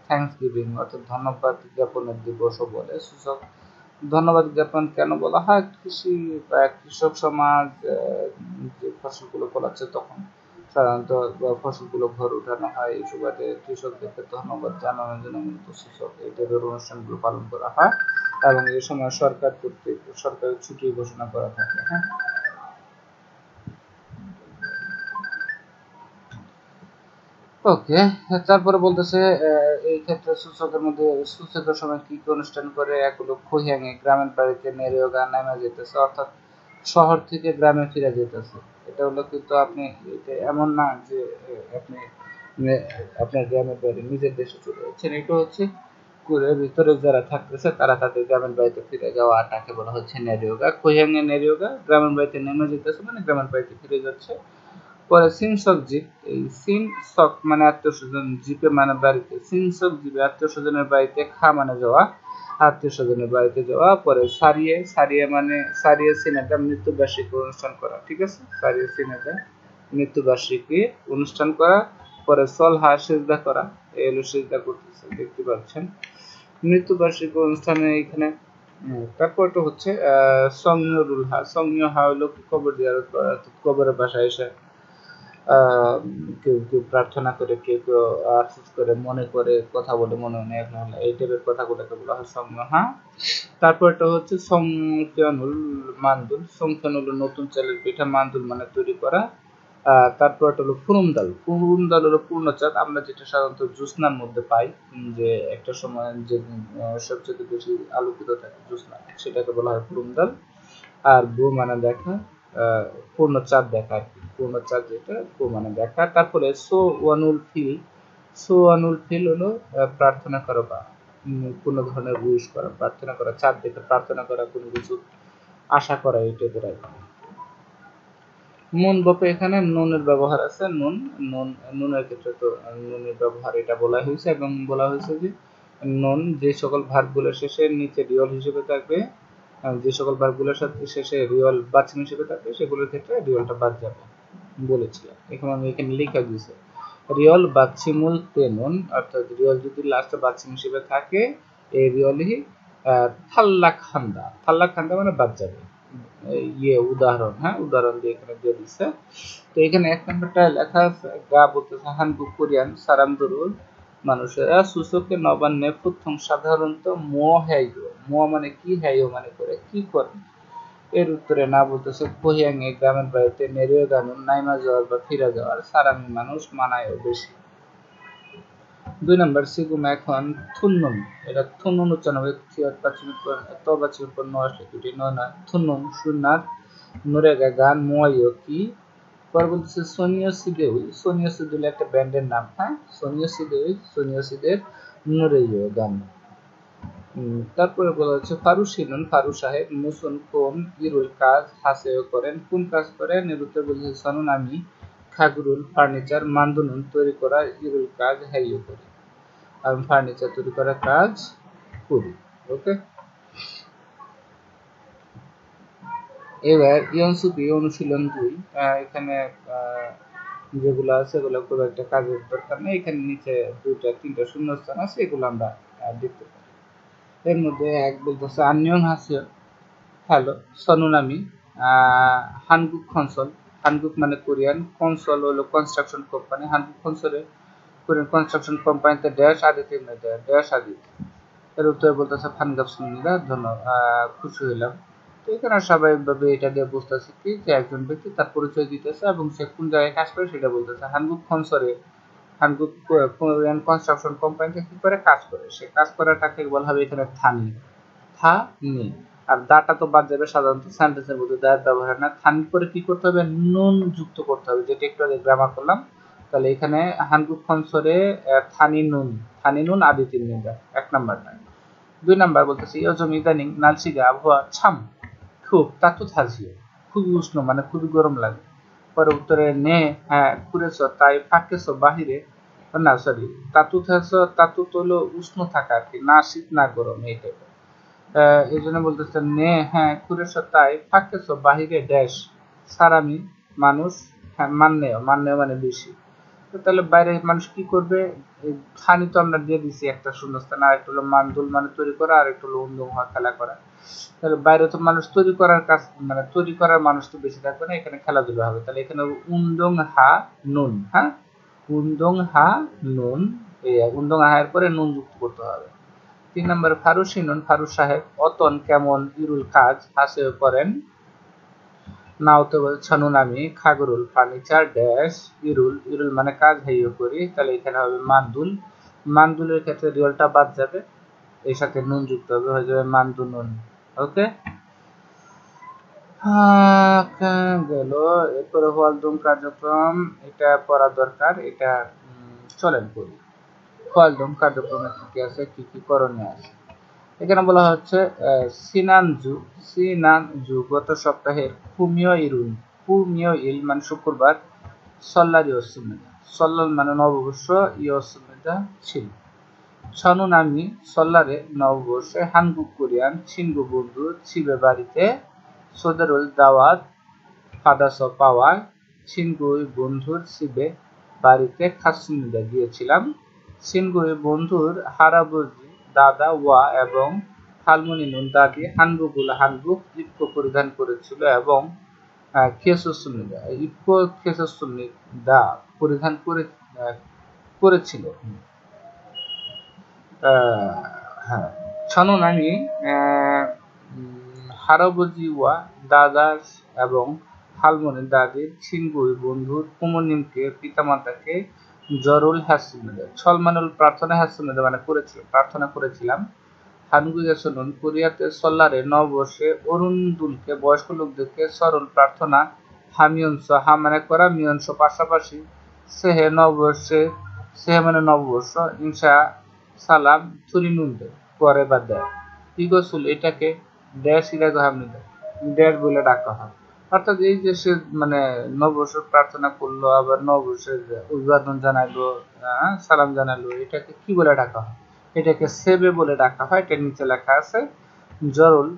থ্যাংকস গিভিং অর্থাৎ ধন্যবাদ জ্ঞাপনের দিবসও বলে সূচক। ধন্যবাদ জ্ঞাপন কেন বলা হয়? কৃষি বা কৃষক সমাজ যে ফসলগুলো ফলাচ্ছে তখন। সাধারণত ফসলগুলো ঘর উঠানো হয় এই সুবাদে কৃষকদেরকে ধন্যবাদ জানানোর জন্য মূলত সূচক এই টাইপের অনুষ্ঠানগুলো পালন করা হয় এবং এই সময় সরকার কর্তৃক সরকারের ছুটি ঘোষণা করা থাকে হ্যাঁ। ওকে, তারপরে বলতেছে এই ক্ষেত্রে সূচকের মধ্যে সূচকের সময় কি কি অনুষ্ঠান করে? এক হলো খহিয়াঙে, গ্রামের বাড়িতে নেরিও গান নামে যেতেছে, অর্থাৎ শহর থেকে গ্রামে ফিরে যেতেছে। এটা হলো কিন্তু আপনি এমন না যে আপনি আপনার গ্রামের বাইরে নিজের দেশে চলে যাচ্ছেন। এটা হচ্ছে কুরের ভিতরে যারা থাকতেছে, তারা তাদের গ্রামের বাড়িতে ফিরে যাওয়া, তাকে বলা হচ্ছে নেরিওগা খহিয়াঙে নেরিওগা গ্রামের বাড়িতে নেমে যেতেছে মানে গ্রামের বাড়িতে ফিরে যাচ্ছে। পরে সিনসক জিপ, এই সিনসক মানে আত্মীয় স্বজন জিপে মানে বাড়িতে সিনসক জিপে আত্মীয় স্বজনের বাড়িতে খা মানে যাওয়া, আত্মীয় স্বজনের বাড়িতে যাওয়া, পরে সারিয়ে সারিয়ে মানে সারিয়ে সিনেটা মৃত্যুবার্ষিকী অনুষ্ঠান করা, ঠিক আছে? সারিয়ে সিনেটা মৃত্যুবার্ষিকী অনুষ্ঠান করা, পরে সল হা সেজদা করা, এই হলো সেজদা করতেছে, দেখতে পাচ্ছেন। মৃত্যুবার্ষিকী অনুষ্ঠানে এখানে তারপরটা হচ্ছে সংনীয় রুলহা সংনীয় হা হলো কবর করা কবরের বাসায় এসে কেউ কেউ প্রার্থনা করে, কেউ কেউ আফসোস করে, মনে করে, কথা বলে, মনে মনে এক হলে এই টাইপের কথাগুলোকে বলা হয় সংহা তারপরটা হচ্ছে সংখ্যানুল মান্দুল সংখ্যানুল নতুন চালের পিঠা মান্দুল মানে তৈরি করা। তারপরটা হলো ফুরুমদাল ফুরুমদাল হলো পূর্ণচাঁদ আমরা যেটা সাধারণত জ্যোৎস্নার মধ্যে পাই, যে একটা সময় যে সবচেয়ে বেশি আলোকিত থাকে জ্যোৎস্না সেটাকে বলা হয় ফুরুম ফুরুমদাল আর বু মানে দেখা পূর্ণচাঁদ দেখা আর কি। পূর্ণচাঁদ যেটা মানে দেখা তারপরে, সো ওয়ানুল ফিল। সো ওয়ানুল ফিল হলো প্রার্থনা করা বা ধরনের উইশ করা, প্রার্থনা করা প্রার্থনা করা, কোনো কিছু আশা করা নুন বপে এখানে নুনের ব্যবহার আছে, নুন নুন, নুনের ক্ষেত্রে তো নুনের ব্যবহার এটা বলা হয়েছে এবং বলা হয়েছে যে নুন যে সকল ভার্বগুলোর শেষে নিচে রিয়ল হিসেবে থাকবে যে সকল ভার্বগুলোর সাথে শেষে রিয়ল বাচ্চিম হিসেবে থাকবে, সেগুলোর ক্ষেত্রে রিয়লটা বাদ যাবে। বলেছিলাম। এখন আমি এখানে লিখা দিয়েছি, রিয়ল বাচ্চিমুল তেনুন অর্থাৎ রিয়ল যদি লাস্টে বাচ্চিম হিসেবে থাকে, এই রিয়লিহি থাল্লা খান্দা। থাল্লা খান্দা মানে বাদ যাবে ইয়ে উদাহরণ হ্যাঁ? উদাহরণ দিয়ে এখানে দিয়ে দিচ্ছে তো এখানে এক নম্বরটা লেখা আছে, গা বলতেছে হানবু কোরিয়ান সারামদুরুল মানুষেরা সূচকে নবান্নে প্রথম সাধারণত মো হ্যাইও মো মানে কি? হ্যাইও মানে করে কি করে? এর উত্তরে না বলতেছে কোহিয়াঙ্গে গ্রামের বাড়িতে নেরিও গানুন নাইমা যাওয়ার বা ফিরা যাওয়ার। সারামি মানুষ মানায়ও বেশি। দুই নম্বর সিগুম এখন থুন্নুন। এটা থুন্নুন উচ্চারণ হবে থিয়ত পাচিমের পর তো পাচিমের পর নয় দুটি নয় নয় থুন্নুন, সুনার নুরেগা গান, মোয়াইও কি? পর বলতেছে সোনিয়া সিদেউই। সোনিয়া সিদেউল একটা ব্যান্ডের নাম হ্যাঁ? সোনিয়া সিদেউই সোনিয়া সিদের নুরেইও গান। তারপরে বলা হচ্ছে ফারু শিনুন ফারু সাহেব, মুসুন কোন ইরুল কাজ, হাসেও করেন, কোন কাজ করেন? এর উত্তর বলছে সনুন আমি খাগরুল, ফার্নিচার, মান্দুনুন তৈরি করা ইরুল কাজ হাইও করি। আমি ফার্নিচার তৈরি করার কাজ, করি, ওকে? এবার ইয়নসুপি অনুশীলন দুই। এখানে যেগুলো আছে এগুলো খুব একটা কাজের দরকার নেই। এখানে নিচে দুইটা, তিনটা শূন্যস্থান আছে, এগুলো আমরা দেখতে পাই এর মধ্যে এক বলতেছে আন্যং হাসিও হ্যালো সনুনামি হানগুক কনসল হানগুক মানে কোরিয়ান। কনসল হলো কনস্ট্রাকশন কোম্পানি হানগুক কনসলে কোরিয়ান কনস্ট্রাকশন কোম্পানিতে ড্যাশ আদিতে ড্যাশ আদি এর উত্তরে বলতেছে ফানগাপ সুনিরা ধন্যবাদ খুশি হইলাম। তো এখানে স্বাভাবিকভাবে এটা দিয়ে বুঝতেছে কি যে একজন ব্যক্তি তার পরিচয় দিতেছে এবং সে কোন জায়গায় কাজ করে সেটা বলতেছে। হানগুক কনসরে কোরিয়ান কনস্ট্রাকশন কোম্পানিতে কি করে কাজ করে? সে কাজ করাটাকে বলা হবে এখানে থানি। থা নি আর দাটা তো বাদ যাবে সাধারণত সেন্টেন্সের মধ্যে দায়ের ব্যবহার না। থানি করে কি করতে হবে? নুন যুক্ত করতে হবে। যেটা একটু আগে গ্রামার করলাম। তাহলে এখানে হানগুক কনসরে থানি নুন। থানি নুন আদি তিন নিন্দা এক নাম্বারটা দুই নাম্বার বলতেছে ইয়জম ইদানিং নালসিগা, আবহাওয়া ছাম। খুব তাতু থাকছে খুবই উষ্ণ মানে খুবই গরম লাগে। পরে উত্তরে নে হ্যাঁ কুরেছ তাই ফাঁকেছ বাহিরে। না সরি তাতু থাকছ তাতু তো হলো উষ্ণ থাকা আর কি, না শীত, না গরম, এই টাইপের এই জন্য বলতেছে, নে হ্যাঁ কুরেছ তাই ফাঁকেছ বাহিরে ড্যাশ, সারামি, মানুষ হ্যাঁ মান্যেও মান্যেও মানে বেশি। তাহলে বাইরে মানুষ কি করবে? খানি তো আমরা দিয়ে দিছি, একটা শূন্যস্থান, আর একটা হলো মানদুল মানে তৈরি করা, আর একটা হলো উন্দম হওয়া, খেলা করা। তাহলে বাইরে তো মানুষ তৈরি করার কাজ মানে তৈরি করার মানুষ তো বেশি থাকবে না, এখানে খেলাধুলা হবে। তাহলে এখানে উন্দং হা, নুন হ্যাঁ? উন্দং হা নুন উন্দং হায়ের পরে নুন যুক্ত করতে হবে। তিন নম্বর ফারুসি নুন ফারুস সাহেব অতন কেমন ইরুল কাজ হাসে করেন। নাওতে ছানুন আমি খাগরুল, ফার্নিচার, ড্যাশ, ইরুল ইরুল মানে কাজ হাইও করি, তাহলে এখানে হবে মানদুল। মানদুলের ক্ষেত্রে রিয়লটা বাদ যাবে, এর সাথে নুন যুক্ত হবে, হয়ে যাবে মানদু নুন, ওকে? গেল এরপরে হলদুম কার্যক্রম, এটা পড়া দরকার, এটা চলেন করি। হলদুম কার্যক্রমে কি কি আছে, কি কি করণীয় আছে? এখানে বলা হচ্ছে সিনানজু সিনানজু গত সপ্তাহের ফুমিও ইরুন ফুমিও ইল মানে শুক্রবার, সল্লার ইয়সুমেদা সল্লাল মানে নববর্ষ ইয়সুমেদা ছিল। ছনু নামি সল্লারে নববর্ষে হানগু কোরিয়ান ছিনগু বন্ধু, ছিবে বাড়িতে সোদারুল দাওয়াত ফাদাস পাওয়ায় ছিনগুই বন্ধুর ছিবে বাড়িতে খাসুমিদা গিয়েছিলাম ছিনগুই বন্ধুর হারাবজি দাদা, ওয়া এবং হালমুনিনুন দাদি হানবুগুল হানবুক ইফকো পরিধান করেছিল এবং খেসুসুমিদা ইফকো খেসুসুমিদা পরিধান করে করেছিল। হ্যাঁ ছনন আমি হারাবজি ওয়া দাদা এবং হালমনি দাদির ছিনগুই বন্ধুর কুমনিমকে পিতামাতাকে জরুল হাসুমেদা ছলমানুল প্রার্থনা হাসুমেদা মানে করেছিল, প্রার্থনা করেছিলাম। হানগুইয়া শুনুন, কোরিয়াতে সল্লারে নববর্ষে অরুণদুলকে বয়স্ক লোকদেরকে সরল প্রার্থনা হামিয়ংস হা মানে করা মিয়ংস পাশাপাশি সেহে নববর্ষে, সেহে মানে নববর্ষ ইনসা সালাম থুরিনুন্দে পরে বা দেয়। ইগসুল এটাকে ড্যাশ ড্যাশ বলে ডাকা হয়। অর্থাৎ এই যে সে মানে প্রার্থনা করল, আবার নববর্ষের উদ্বোধন জানালো হ্যাঁ, সালাম জানালো, এটাকে কি বলে ডাকা হয়? এটাকে সেবে বলে ডাকা হয়। নিচে লেখা আছে, জরুল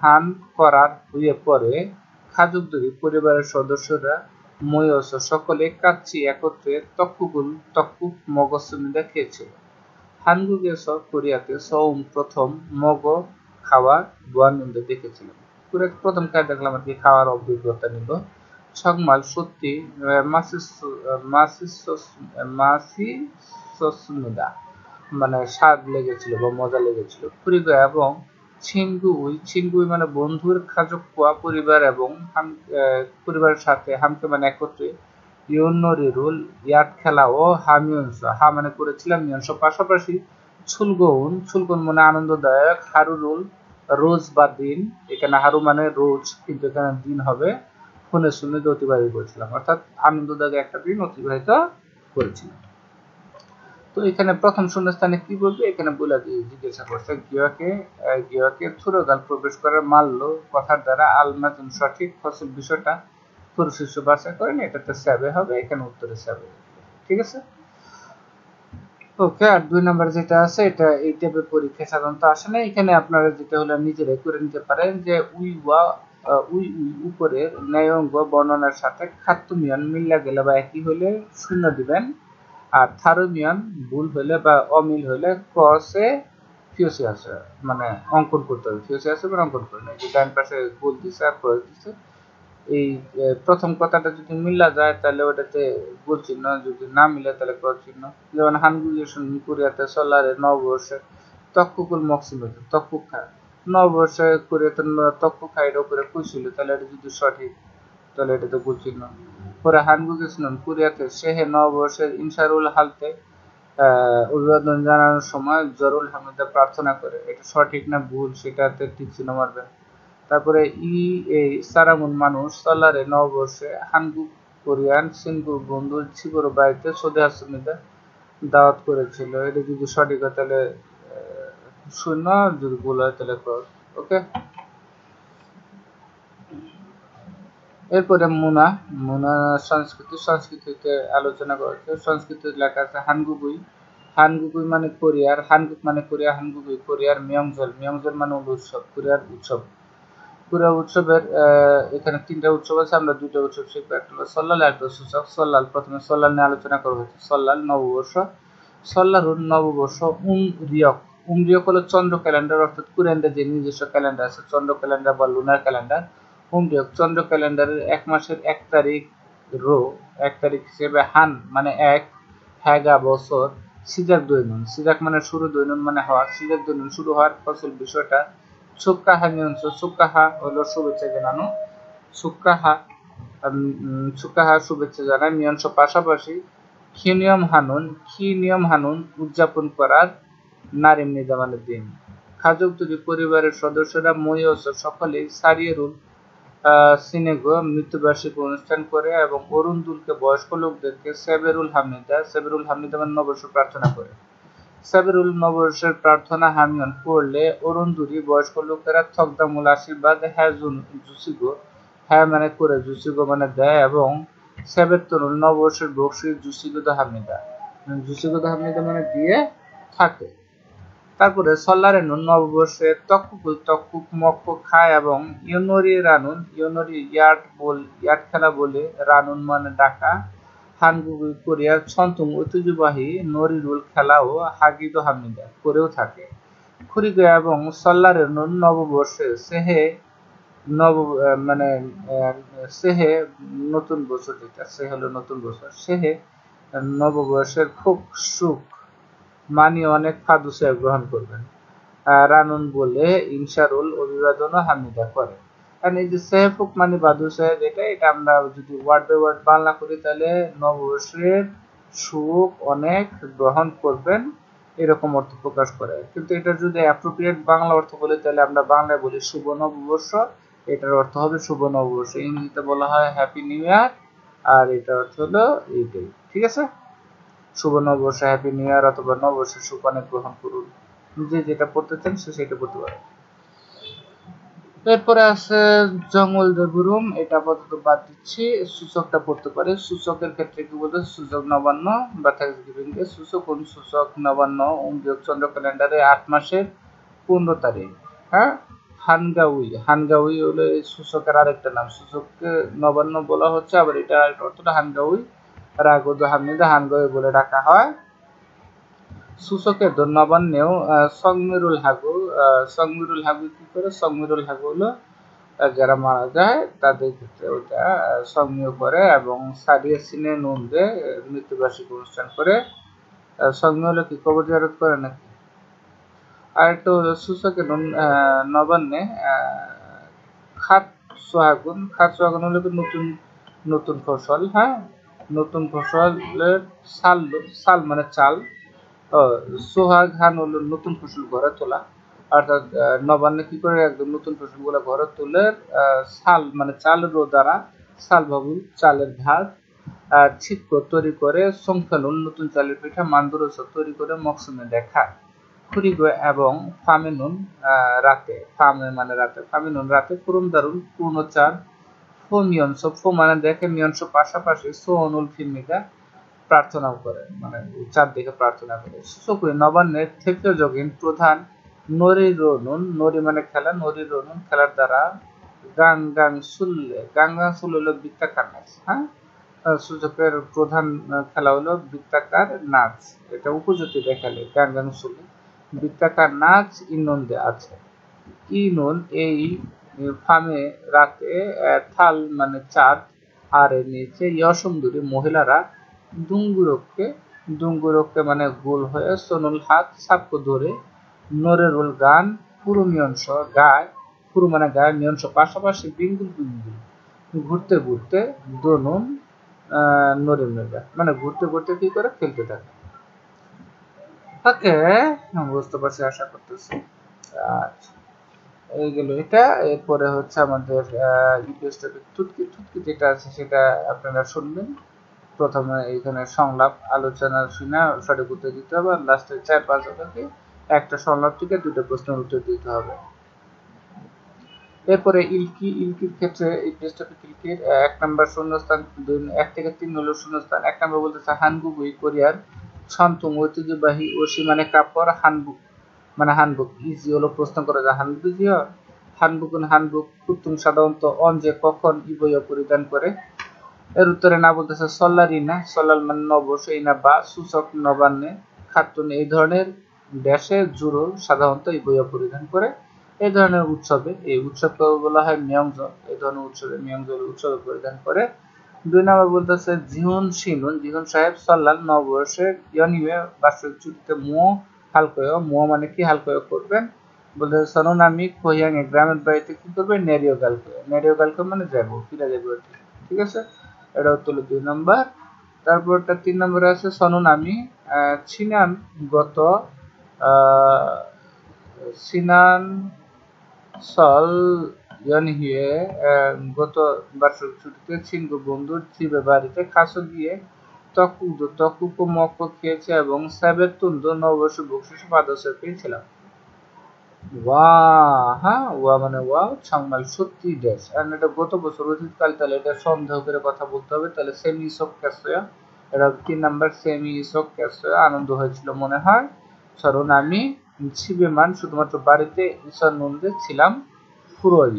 হান করার হয়ে পরে পরিবারের সদস্যরা ময়স সকলে কাচ্ছি একত্রে তক্কুগুল তক্কুক মগজ খেয়েছিল। হানগুগেস কোরিয়াতে সৌম প্রথম মগ খাওয়া বোয়ানন্দে দেখেছিলাম। কোরিয়া প্রথম কাজ দেখলাম আর কি, খাওয়ার অভিজ্ঞতা নিল। সকমাল সত্যি মানে স্বাদ লেগেছিল বা মজা লেগেছিল। পুরিগা এবং ছিনগুই ছিনগুই মানে বন্ধুর খাজকুয়া পরিবার এবং পরিবারের সাথে হামকে মানে একত্রে ইউনরিরুল ইয়াট খেলা ও হামিয়ংস হা মানে করেছিলাম মিয়ংস পাশাপাশি ছুলগৌন ছুলগৌন মানে আনন্দদায়ক, হারুরুল, রোজ বা দিন। এখানে হারু মানে রোজ, কিন্তু এখানে দিন হবে। ফোনে শুনে অতিবাহিত করেছিলাম। অর্থাৎ আনন্দদায়ক একটা দিন অতিবাহিত করেছিলাম। তো এখানে প্রথম শূন্যস্থানে কি বলবে? এখানে বলে দিয়ে জিজ্ঞাসা করছে, গিয়াকে গিয়াকে থুরগাল প্রবেশ করে মারল। কথার দ্বারা আলমাজুন সঠিক ফসল বিষয়টা পুরো শিষ্য বাছাই করেন। এটাতে স্যাবে হবে, এখানে উত্তরে স্যাবে। ঠিক আছে? ওকে, আর দুই নাম্বার যেটা আছে, এটা এই টাইপের পরীক্ষা সাধারণত আসে না। এখানে আপনারা যেটা হলে নিজেরাই করে নিতে পারেন যে উই ওয়া উই উই উপরের ন্যায়ঙ্গ বর্ণনার সাথে খাদ্যমিয়ন মিল্লা গেলে বা একই হলে শূন্য দিবেন। আর থারোমিয়ন ভুল হলে বা অমিল হলে ক্রসে আছে মানে অঙ্কন করতে হবে। আছে মানে অঙ্কন করে নেই ডান পাশে ভুল দিছে আর ক্রস দিছে। এই প্রথম কথাটা যদি মিলা যায়, তাহলে ওটাতে গোল চিহ্ন, যদি না মিলে তাহলে ক্রস চিহ্ন। যেমন হানগুলিয়েশন কোরিয়াতে সোলারে নববর্ষে তক্কুকুল মক্সিমেতে তক্কু খায় নববর্ষে কোরিয়াতে তক্কু খায় এর উপরে খুশিল তাহলে এটা যদি সঠিক, তাহলে এটা তো গোল চিহ্ন। পরে হানগুগেসন কোরিয়াতে সেহে নববর্ষের ইনসারুল হালতে অভিবাদন জানানোর সময় জরুল হামিদা প্রার্থনা করে, এটা সঠিক না ভুল সেটাতে ঠিক চিহ্ন মারবেন। তারপরে ই এই সারামুন মানুষ সালারে নববর্ষে হানগু কোরিয়ান সিঙ্গু বন্ধু ছিবর বাড়িতে সৌদি আশ্রমিতে দাওয়াত করেছিল। এটা যদি সঠিক হয় তাহলে শূন্য যদি ভুল হয় তাহলে ক্রস ওকে? এরপরে মুনা মুনা সংস্কৃতি, সংস্কৃতিতে আলোচনা করেছে। সংস্কৃতি লেখা আছে হানগুগুই হানগুগুই মানে কোরিয়ার, হানগুক মানে কোরিয়া হানগুগুই কোরিয়ার মিয়ংজল মিয়ংজল মানে উৎসব, কোরিয়ার উৎসব। পুরো উৎসবের এখানে তিনটা উৎসব আছে, আমরা দুইটা উৎসব শিখব একটা হলো সল্লাল একটা সূচক সল্লাল। প্রথমে সল্লাল নিয়ে আলোচনা করা হয়েছে সল্লাল নববর্ষ। সল্লারুন নববর্ষ উম রিয়ক উম রিয়ক হলো চন্দ্র ক্যালেন্ডার, অর্থাৎ কুরেন্ডার যে নিজস্ব ক্যালেন্ডার আছে, চন্দ্র ক্যালেন্ডার বা লুনার ক্যালেন্ডার উম রিয়ক চন্দ্র ক্যালেন্ডারের এক মাসের এক তারিখ রো, এক তারিখ হিসেবে হান মানে এক হ্যাগা বছর, সিজাক দৈনন সিজাক মানে শুরু দৈনন মানে হওয়ার, সিজাক দৈনন শুরু হওয়ার ফসল বিষয়টা সুক্কাহা নিয়ন্ত্র সুক্কাহা হলো শুভেচ্ছা জানানো। সুক্কাহা সুক্কাহা শুভেচ্ছা জানায় নিয়ন্ত্র পাশাপাশি। খি নিয়ম হানুন খি নিয়ম হানুন উদযাপন করার নারীম নিজামানের দিন। খাজক তৈরি পরিবারের সদস্যরা মহিষ সকলেই সারিয়েরুল সিনেগো, মৃত্যুবার্ষিকী অনুষ্ঠান করে এবং অরুণদুলকে বয়স্ক লোকদেরকে সেবেরুল হামিদা সেবেরুল হামিদা নববর্ষ প্রার্থনা করে। সাবিরুল নববর্ষের প্রার্থনা হামিয়ন পড়লে অরুণদুরি বয়স্ক লোকেরা থকদামূল আশীর্বাদ হ্যাঁ জুসিগো হ্যাঁ মানে করে জুসিগো মানে দেয় এবং সেবের তরুণ নববর্ষের বক্সি জুসিগোদ হামিদা। জুসিগোদ হামিদা মানে দিয়ে থাকে। তারপরে সল্লারে নুন নববর্ষে তক্কুকুল তক্কুক মক্ক খায় এবং ইউনরি রানুন ইউনরি ইয়ার্ড বল, ইয়াট খেলা বলে রানুন মানে ডাকা। হানগুগুই কোরিয়ার ছন্তুম ঐতিহ্যবাহী নরিরুল খেলাও হাগিদ হামিদা করেও থাকে। খুরিগা এবং সল্লারের নববর্ষে সেহে নব মানে সেহে নতুন বছর যেটা, সে হলো নতুন বছর। সেহে নববর্ষের খুব সুখ মানি অনেক ফাদুসে গ্রহণ করবেন। রানুন বলে ইনসারুল অভিবাদন হামিদা করে। কারণ এই যে সেহফুক মানে বাদু সাহেব এটা এটা আমরা যদি ওয়ার্ড বাই ওয়ার্ড বাংলা করি, তাহলে নববর্ষের সুখ অনেক গ্রহণ করবেন, এরকম অর্থ প্রকাশ করে। কিন্তু এটা যদি অ্যাপ্রোপ্রিয়েট বাংলা অর্থ বলি, তাহলে আমরা বাংলায় বলি শুভ নববর্ষ। এটার অর্থ হবে শুভ নববর্ষ। ইংরেজিতে বলা হয় হ্যাপি নিউ ইয়ার আর এটা অর্থ হলো এইটাই। ঠিক আছে? শুভ নববর্ষ হ্যাপি নিউ ইয়ার অথবা নববর্ষের সুখ অনেক গ্রহণ করুন। যে যেটা পড়তে চান, সে সেটা পড়তে পারে এরপরে আছে জঙ্গল দেবুরুম এটা আপাতত বাদ দিচ্ছি। সূচকটা পড়তে পারে। সূচকের ক্ষেত্রে কি বলতে সূচক নবান্ন বা থ্যাংকসগিভিং এ সূচক কোন সূচক নবান্ন বিয়োগ চন্দ্র ক্যালেন্ডারে আট মাসের পনেরো তারিখ। হ্যাঁ? হানগাউই। হানগাউই হলো সূচকের আরেকটা নাম। সূচককে নবান্ন বলা হচ্ছে, আবার এটা অর্থটা হানগাউই। রাগদ হামিদা হানগাউই বলে ডাকা হয়। সূচকের দ নবান্নেও সংমিরুল হাগু সংমিরুল হাগু কি করে? সংমিরুল হাগু হলো যারা মারা যায় তাদের ক্ষেত্রে ওটা সংমিয় করে এবং সারিয়ে সিনে নুন দিয়ে মৃত্যুবার্ষিকী অনুষ্ঠান করে। সংমিয় হলো কি? কবর জারত করে নাকি? আর একটু সূচকে নবান্নে খাত সোহাগুন খাত সোহাগুন হলো নতুন নতুন ফসল হ্যাঁ? নতুন ফসলের সাল সাল মানে চাল। সোহাগ হান হলো নতুন ফসল ঘরে তোলা। অর্থাৎ নবান্নে কি করে একদম নতুন ফসলগুলো ঘরে তুলে সাল মানে চালের দ্বারা সাল বাবুল, চালের ভাত ছিটক তৈরি করে সংখ্যালুন নতুন চালের পিঠা মান্দুরস তৈরি করে মকসুমে দেখা খুরিগ এবং ফামেনুন রাতে, ফামে মানে রাতে, ফামেনুন রাতে পুরম দারুণ পূর্ণচার ফো মিয়ংস ফো মানে দেখে মিয়ংস পাশাপাশি সো অনুল ফিল্মিকা প্রার্থনা করে মানে চার দিকে প্রার্থনা করে। সুসকুই নবান্নের থেকে যোগিন প্রধান নরি রনুন, নরি মানে খেলা, নরি রনুন খেলার দ্বারা গাং গাং সুললে গাং গাং সুল হলো বৃত্তাকার নাচ হ্যাঁ? সূচকের প্রধান খেলা হলো বৃত্তাকার নাচ। এটা উপজাতি দেখালে গাং গাং সুলে বৃত্তাকার নাচ ইনন্দে আছে। ইনুন এই ফামে রাতে থাল মানে চাঁদ আর নিচে ইয়সুন্দরী মহিলারা দুঙ্গুরককে দুঙ্গুরককে মানে গোল হয়ে সোনুল হাত সাপকো ধরে নরেরুল গান পুরো মিয়ংস গায়, পুরো মানে গায় মিয়ংস পাশাপাশি বিঙ্গুল বিঙ্গুল। ঘুরতে ঘুরতে দনুন নরের মেগা মানে ঘুরতে ঘুরতে কি করে? খেলতে থাকে। ওকে বুঝতে পারছি, আশা করতেছি। আচ্ছা এই গেল এটা। এরপরে হচ্ছে আমাদের ইউপিএস টপিক টুটকি টুটকি যেটা আছে সেটা আপনারা শুনবেন। প্রথমে এখানে সংলাপ আলোচনা শুনে সঠিক উত্তর দিতে হবে আর লাস্টে চার পাঁচ থেকে একটা সংলাপ থেকে দুটো প্রশ্নের উত্তর দিতে হবে। এরপরে ইলকি, ইলকির ক্ষেত্রে ইউপিএস টপিক ইলকির এক নম্বর শূন্যস্থান, দুই, এক থেকে তিন হলো শূন্যস্থান। এক নম্বর বলতেছে হানবুগুই কোরিয়ার ছন্তুং ঐতিহ্যবাহী ওসি মানে কাপড় হানবুক মানে হানবুক, ইজি হলো প্রশ্ন করা যায়। হানবুক ইজি হানবুকুন হানবুক কুতুম সাধারণত অঞ্জে কখন ইবয় পরিধান করে এর উত্তরে না বলতেছে, সল্লারি না, সল্লাল মানে নবশ এই না বা, সূচক নবান্নে খাতুন এই ধরনের দেশে জুড়ো সাধারণত ইবয় পরিধান করে। এই ধরনের উৎসবে, এই উৎসবকে বলা হয় মিয়ংজ, এই ধরনের উৎসবে মিয়ংজ উৎসবে পরিধান করে। দুই নম্বর বলতেছে, জিহুন সিনুন জিহুন সাহেব সল্লাল নববর্ষের ইয়নিমে বার্ষিক ছুটিতে মো হালকয়, মো মানে কি হালকয় করবেন? বলতে সনুন, আমি এ গ্রামের বাড়িতে কি করবে? নেরিও গালকয় নেরিও গালকয় মানে যাব ফিরে যাব ঠিক আছে? এটা হচ্ছে দুই নম্বর। তারপরটা তিন নম্বরে আছে সনুন আমি ছিনান গত সিনান সল হিয়ে গত বার্ষিক ছুটিতে ছিনগো বন্ধুর চিবে বাড়িতে কাছে গিয়ে তকুদ তকুকো মক্ক খেয়েছে এবং সাবের তুন্দ নববর্ষ বকশিস পাদসে পেয়েছিলাম ওয়া হ্যাঁ ওয়া মানে ওয়া ছাংমাল সত্যি ড্যাশ। আর এটা গত বছর অতীতকাল তাহলে এটা সন্দেহ করে কথা বলতে হবে। তাহলে সেমি ইসক ক্যাসয়া এটা তিন নাম্বার সেমি ইসক ক্যাসয়া আনন্দ হয়েছিল মনে হয়। স্মরণ আমি ছিবেমান শুধুমাত্র বাড়িতে ঈশান নন্দে ছিলাম ফুরোয়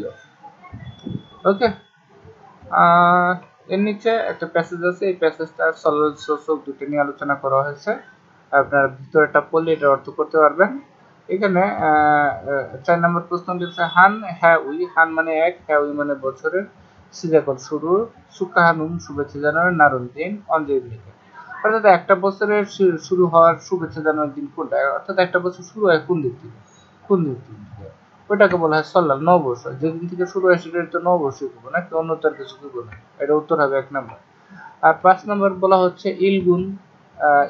ওকে? এর নিচে একটা প্যাসেজ আছে, এই প্যাসেজটা সরল শোষক দুটো নিয়ে আলোচনা করা হয়েছে। আপনার ভিতরেটা পড়লে এটা অর্থ করতে পারবেন। এখানে চার নম্বর প্রশ্ন দিচ্ছে হান হ্যাঁ উই, হান মানে এক হ্যাঁ উই মানে বছরের সিজাকল শুরু সুকাহানুম শুভেচ্ছা জানানোর নারুন দিন অঞ্জলি লিখে অর্থাৎ একটা বছরের শুরু হওয়ার শুভেচ্ছা জানানোর দিন কোনটা? অর্থাৎ একটা বছর শুরু হয় কোন দিক থেকে? কোন দিক থেকে? ওটাকে বলা হয় সল্লাল, নববর্ষ। যেদিন থেকে শুরু হয় সেটা তো নববর্ষ করব না? অন্য তার কিছু করব। না এটা উত্তর হবে এক নম্বর। আর পাঁচ নম্বর বলা হচ্ছে, ইলগুন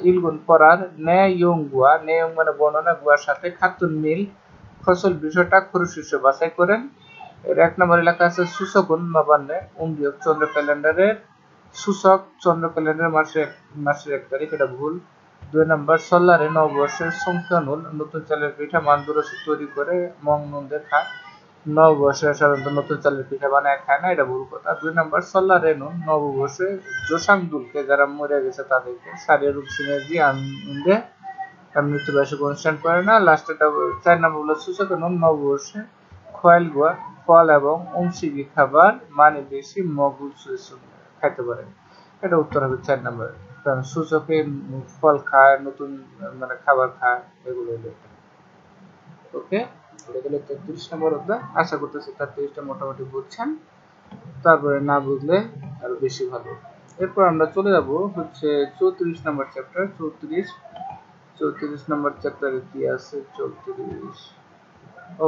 ইলগুন পড়ার ন্যায় ইয়ং গুয়া। ন্যায় মানে বর্ণনা, গুয়ার সাথে খাতুন মিল। ফসল বিষয়টা খরু শীর্ষ বাছাই করেন। এর এক নম্বর এলাকা আছে সুসকন নবান্নে উমবিয়ক চন্দ্র ক্যালেন্ডারের সূচক। চন্দ্র ক্যালেন্ডার মাসের মাসের এক তারিখ, এটা ভুল। দুই নম্বর, সল্লারে নববর্ষের সংখ্যানুল। নতুন চালের পিঠা মান্দুরস তৈরি করে মং নন্দে খায় নববর্ষে সাধারণত নতুন চালের পিঠা বানায়, খায় না, এটা ভুল কথা। দুই নম্বর, সল্লারে নুন নববর্ষে জোসাংদুলকে যারা মরে গেছে তাদেরকে সারিয়া রূপ সিনেজি আনন্দে মৃত্যুবার্ষিক অনুষ্ঠান করে না। লাস্টেটা চার নম্বর হলো নুন নববর্ষে খোয়াইল গোয়া, ফল এবং অংশীবি খাবার মানে বেশি মগুল খাইতে পারে। এটা উত্তর হবে চার নম্বর। কারণ সূচকে ফল খায়, নতুন মানে খাবার খায়, এগুলো হলো ওকে এগুলো তেত্রিশ নম্বর অধ্যায়। আশা করতেছি তেত্রিশটা মোটামুটি বুঝছেন। তারপরে না বুঝলে আরও বেশি ভালো। এরপর আমরা চলে যাব হচ্ছে চৌত্রিশ নম্বর চ্যাপ্টার চৌত্রিশ। চৌত্রিশ নম্বর চ্যাপ্টারে কি আছে? চৌত্রিশ।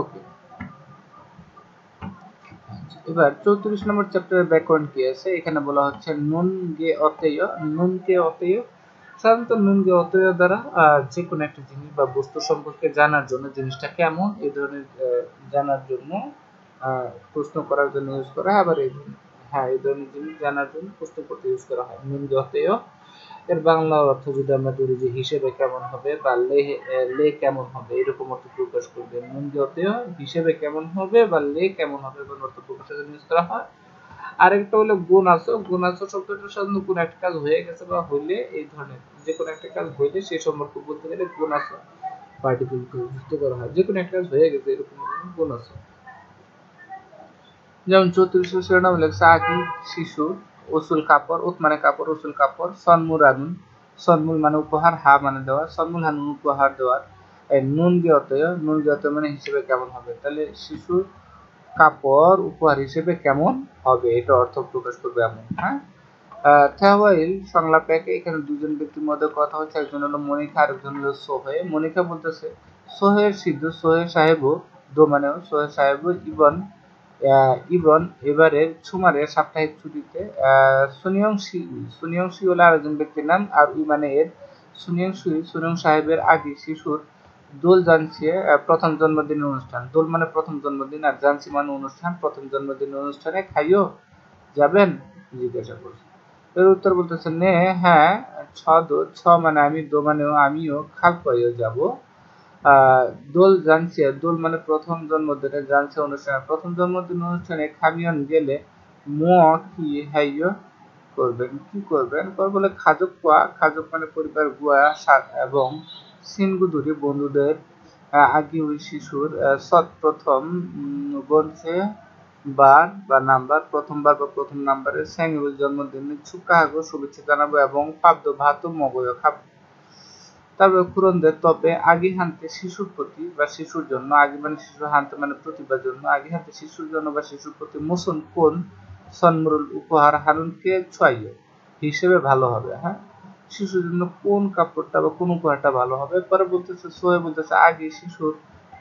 ওকে এবার চৌত্রিশ নম্বর চ্যাপ্টারের ব্যাকরণ কি আছে? এখানে বলা হচ্ছে নুন গে অতেয় নুন কে অতেয় সাধারণত নুন গে অতেয় দ্বারা যে কোনো একটা জিনিস বা বস্তু সম্পর্কে জানার জন্য জিনিসটা কেমন এই ধরনের জানার জন্য প্রশ্ন করার জন্য ইউজ করা হয়, আবার এই হ্যাঁ এই ধরনের জিনিস জানার জন্য প্রশ্ন করতে ইউজ করা হয়। নুন গে অতেয় এর বাংলা অর্থ যদি আমরা ধরি যে হিসেবে কেমন হবে বা লে লে কেমন হবে, এরকম অর্থ প্রকাশ করবে। নুন অতএব, হিসেবে কেমন হবে বা লে কেমন হবে এরকম অর্থ প্রকাশের জন্য ইউজ করা হয়। আরেকটা হলো গুণ আছে গুণ আছে শব্দটা সাধারণত কোন একটা কাজ হয়ে গেছে বা হইলে এই ধরনের যে কোনো একটা কাজ হইলে সেই সম্পর্কে বলতে গেলে গুণ আছে পার্টিকেল যুক্ত করা হয়। যে কোনো একটা কাজ হয়ে গেছে এরকম গুণ আছে যেমন চৌত্রিশ শিরোনাম লেখছে আকি শিশু, উসুল কাপড় উত মানে কাপড়, উসুল কাপড়, সন্মুর আনুন সন্মুল মানে উপহার, হা মানে দেওয়া। সন্মুল হানুন, উপহার দেওয়ার। নুন গিয়তয় নুন গিয়তয় মানে হিসেবে কেমন হবে? তাহলে শিশুর কাপড় উপহার হিসেবে কেমন হবে? এটা অর্থ প্রকাশ করবে এমন হ্যাঁ? থেওয়াইল সংলাপ এখানে দুজন ব্যক্তির মধ্যে কথা হচ্ছে, একজন হলো মনিকা, আরেকজন হলো সোহে। মনিকা বলতেছে সোহের সিদ্ধ, সোহে সাহেব দো মানেও সোহে সাহেব ইবন ইবন এবারের ছুমারের সাপ্তাহিক ছুটিতে সুনিয়ংশি সুনিয়ংশি হলো আরেকজন ব্যক্তির নাম, আর উই মানে এর সুনিয়ংশি, সুনিয়ং সাহেবের আগে শিশুর দোল জানসি প্রথম জন্মদিনের অনুষ্ঠান। দোল মানে প্রথম জন্মদিন, আর জানসি মানে অনুষ্ঠান, প্রথম জন্মদিনের অনুষ্ঠানে খাইও যাবেন, জিজ্ঞাসা করছে। এর উত্তর বলতেছে, নে হ্যাঁ ছ দো, ছ মানে আমি দো মানেও আমিও খাল পাইও যাব। দোল জানছে দোল মানে প্রথম জন্মদিনে জানছে অনুষ্ঠানে। প্রথম জন্মদিন অনুষ্ঠানে খামিয়ন গেলে ম কি হাইয় করবেন? কি করবেন? বলে খাজক পোয়া, খাজক মানে পরিবার, গুয়া এবং সিনগুদুরি বন্ধুদের আগে ওই শিশুর সৎ প্রথম বলছে বার বা নাম্বার, প্রথমবার বা প্রথম নাম্বারের স্যাঙ্গুল জন্মদিনে ছুকাহাগো, শুভেচ্ছা জানাব এবং পাব্দ ভাত মগয় খাব। তারপরে কুরনদের তবে আগে হানতে শিশুর প্রতি বা শিশুর জন্য, আগে মানে শিশু হানতে মানে প্রতিবার জন্য, আগে হানতে শিশুর জন্য বা শিশুর প্রতি মোসন কোন সন্মরুল উপহার হারুনকে ছয়াইও। হিসেবে ভালো হবে হ্যাঁ? শিশুর জন্য কোন কাপড়টা বা কোন উপহারটা ভালো হবে? পরে বলতেছে সোয়ে বলতেছে, আগে শিশুর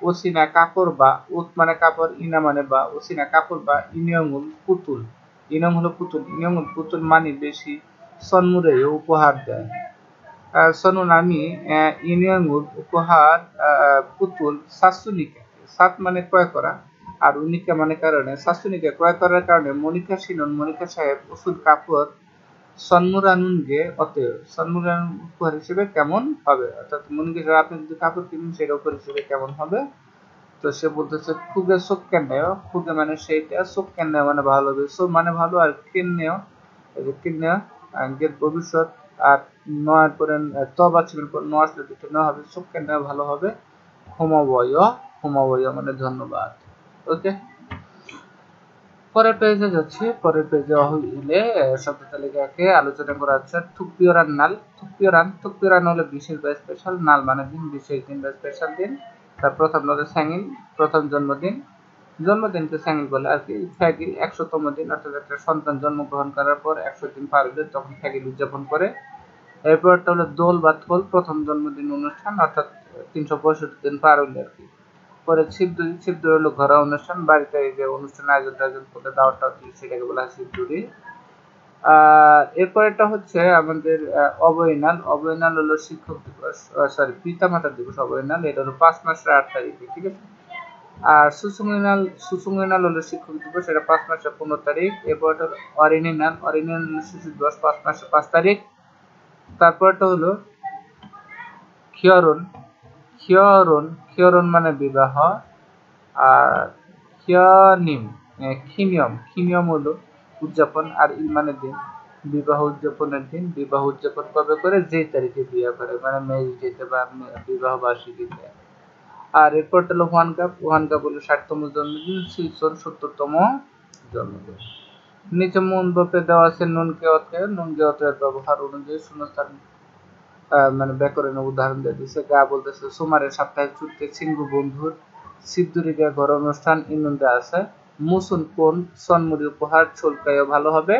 ওসিনা কাপড় বা উত মানে কাপড় ইনা মানে বা ওসিনা কাপড় বা ইনিয়ঙ্গুল পুতুল। ইনম হলো পুতুল, ইনিয়ঙ্গুল পুতুল মানে বেশি সন্মুরে উপহার দেয়। সনুন আমি ইউনিয়ন উপহার পুতুল শাশুনিকা সাত মানে ক্রয় করা, আর উনিকা মানে কারণে। শাশুনিকা ক্রয় করার কারণে মনিকা সিনন, মনিকা সাহেব ওষুধ কাপড় সন্মুরানুনকে অতএব সন্মুরানুন উপহার হিসেবে কেমন হবে? অর্থাৎ মনিকা সাহেব আপনি যদি কাপড় কিনুন, সেটা উপহার হিসেবে কেমন হবে? তো সে বলতেছে, খুগে চোখ কেন্নেও খুগে মানে সেইটা চোখ কেন্নেও মানে ভালো হবে। সো মানে ভালো আর কেন্নেও কিন্নেও ভবিষ্যৎ আর নয়ের পরে ত বাচ্চার পর ন আসলে দুটো ন হবে। চোখকে নেওয়া ভালো হবে। হোমবয় হোমবয় মানে ধন্যবাদ। ওকে? পরের পেজে যাচ্ছে। পরের পেজে হইলে শব্দ তালিকাকে আলোচনা করা হচ্ছে। থুকপিওরান নাল থুকপিওরান থুকপিওরান হলো বিশেষ বা স্পেশাল নাল মানে দিন বিশেষ দিন বা স্পেশাল দিন। তার প্রথম হলো স্যাঙ্গিল প্রথম জন্মদিন। জন্মদিনকে স্যাঙ্গিল বলে আর কি ফ্যাগিল একশোতম দিন, অর্থাৎ একটা সন্তান জন্মগ্রহণ করার পর একশো দিন পার হলে তখন ফ্যাগিল উদযাপন করে। এরপরটা হলো দোল বা থোল প্রথম জন্মদিন অনুষ্ঠান, অর্থাৎ তিনশো পঁয়ষট্টি দিন পার হলে আর কি। পরে ছিপদুরি ছিপদুরি হলো ঘরোয়া অনুষ্ঠান, বাড়িতে এই যে অনুষ্ঠান আয়োজন টায়োজন করতে দাওয়াটা হচ্ছে সেটাকে বলা হয় আর এরপরেরটা হচ্ছে আমাদের অবয়নাল অবয়নাল হলো শিক্ষক দিবস সরি পিতামাতার দিবস অবয়নাল এটা হলো পাঁচ মাসের আট তারিখে, ঠিক আছে? আর সুসুমিনাল সুসুমিনাল হলো শিক্ষক দিবস, এটা পাঁচ মাসের পনেরো তারিখ। এরপর অরিনিনাল। অরিনিনাল হলো শিশু দিবস, পাঁচ মাসের পাঁচ তারিখ। তারপরটা হলো খিয়রন খিয়রন খিয়রন মানে বিবাহ, আর খিয়নিম খিনিয়ম খিনিয়ম হলো উদযাপন আর ইল মানে দিন। বিবাহ উদযাপনের দিন, বিবাহ উদযাপন কবে করে? যে তারিখে বিয়ে করে মানে মেয়ে যেতে বা বিবাহ বার্ষিকীতে। আর এরপরটা হলো ওয়ান কাপ ওয়ান কাপ হলো ষাটতম জন্মদিন শিলচর সত্তরতম জন্মদিন। নিচে মন বপে দেওয়া আছে নুন কে অতে নুন কে অতে ব্যবহার অনুযায়ী শূন্যস্থান মানে ব্যাকরণের উদাহরণ দিয়ে দিচ্ছে গা বলতেছে সুমারের সাপ্তাহিক ছুটিতে সিঙ্গু বন্ধুর। সিদ্ধুরিকা ঘর অনুষ্ঠান ইন্দে আছে। মুসুন কোন সনমুড়ি উপহার ছলকাইও ভালো হবে?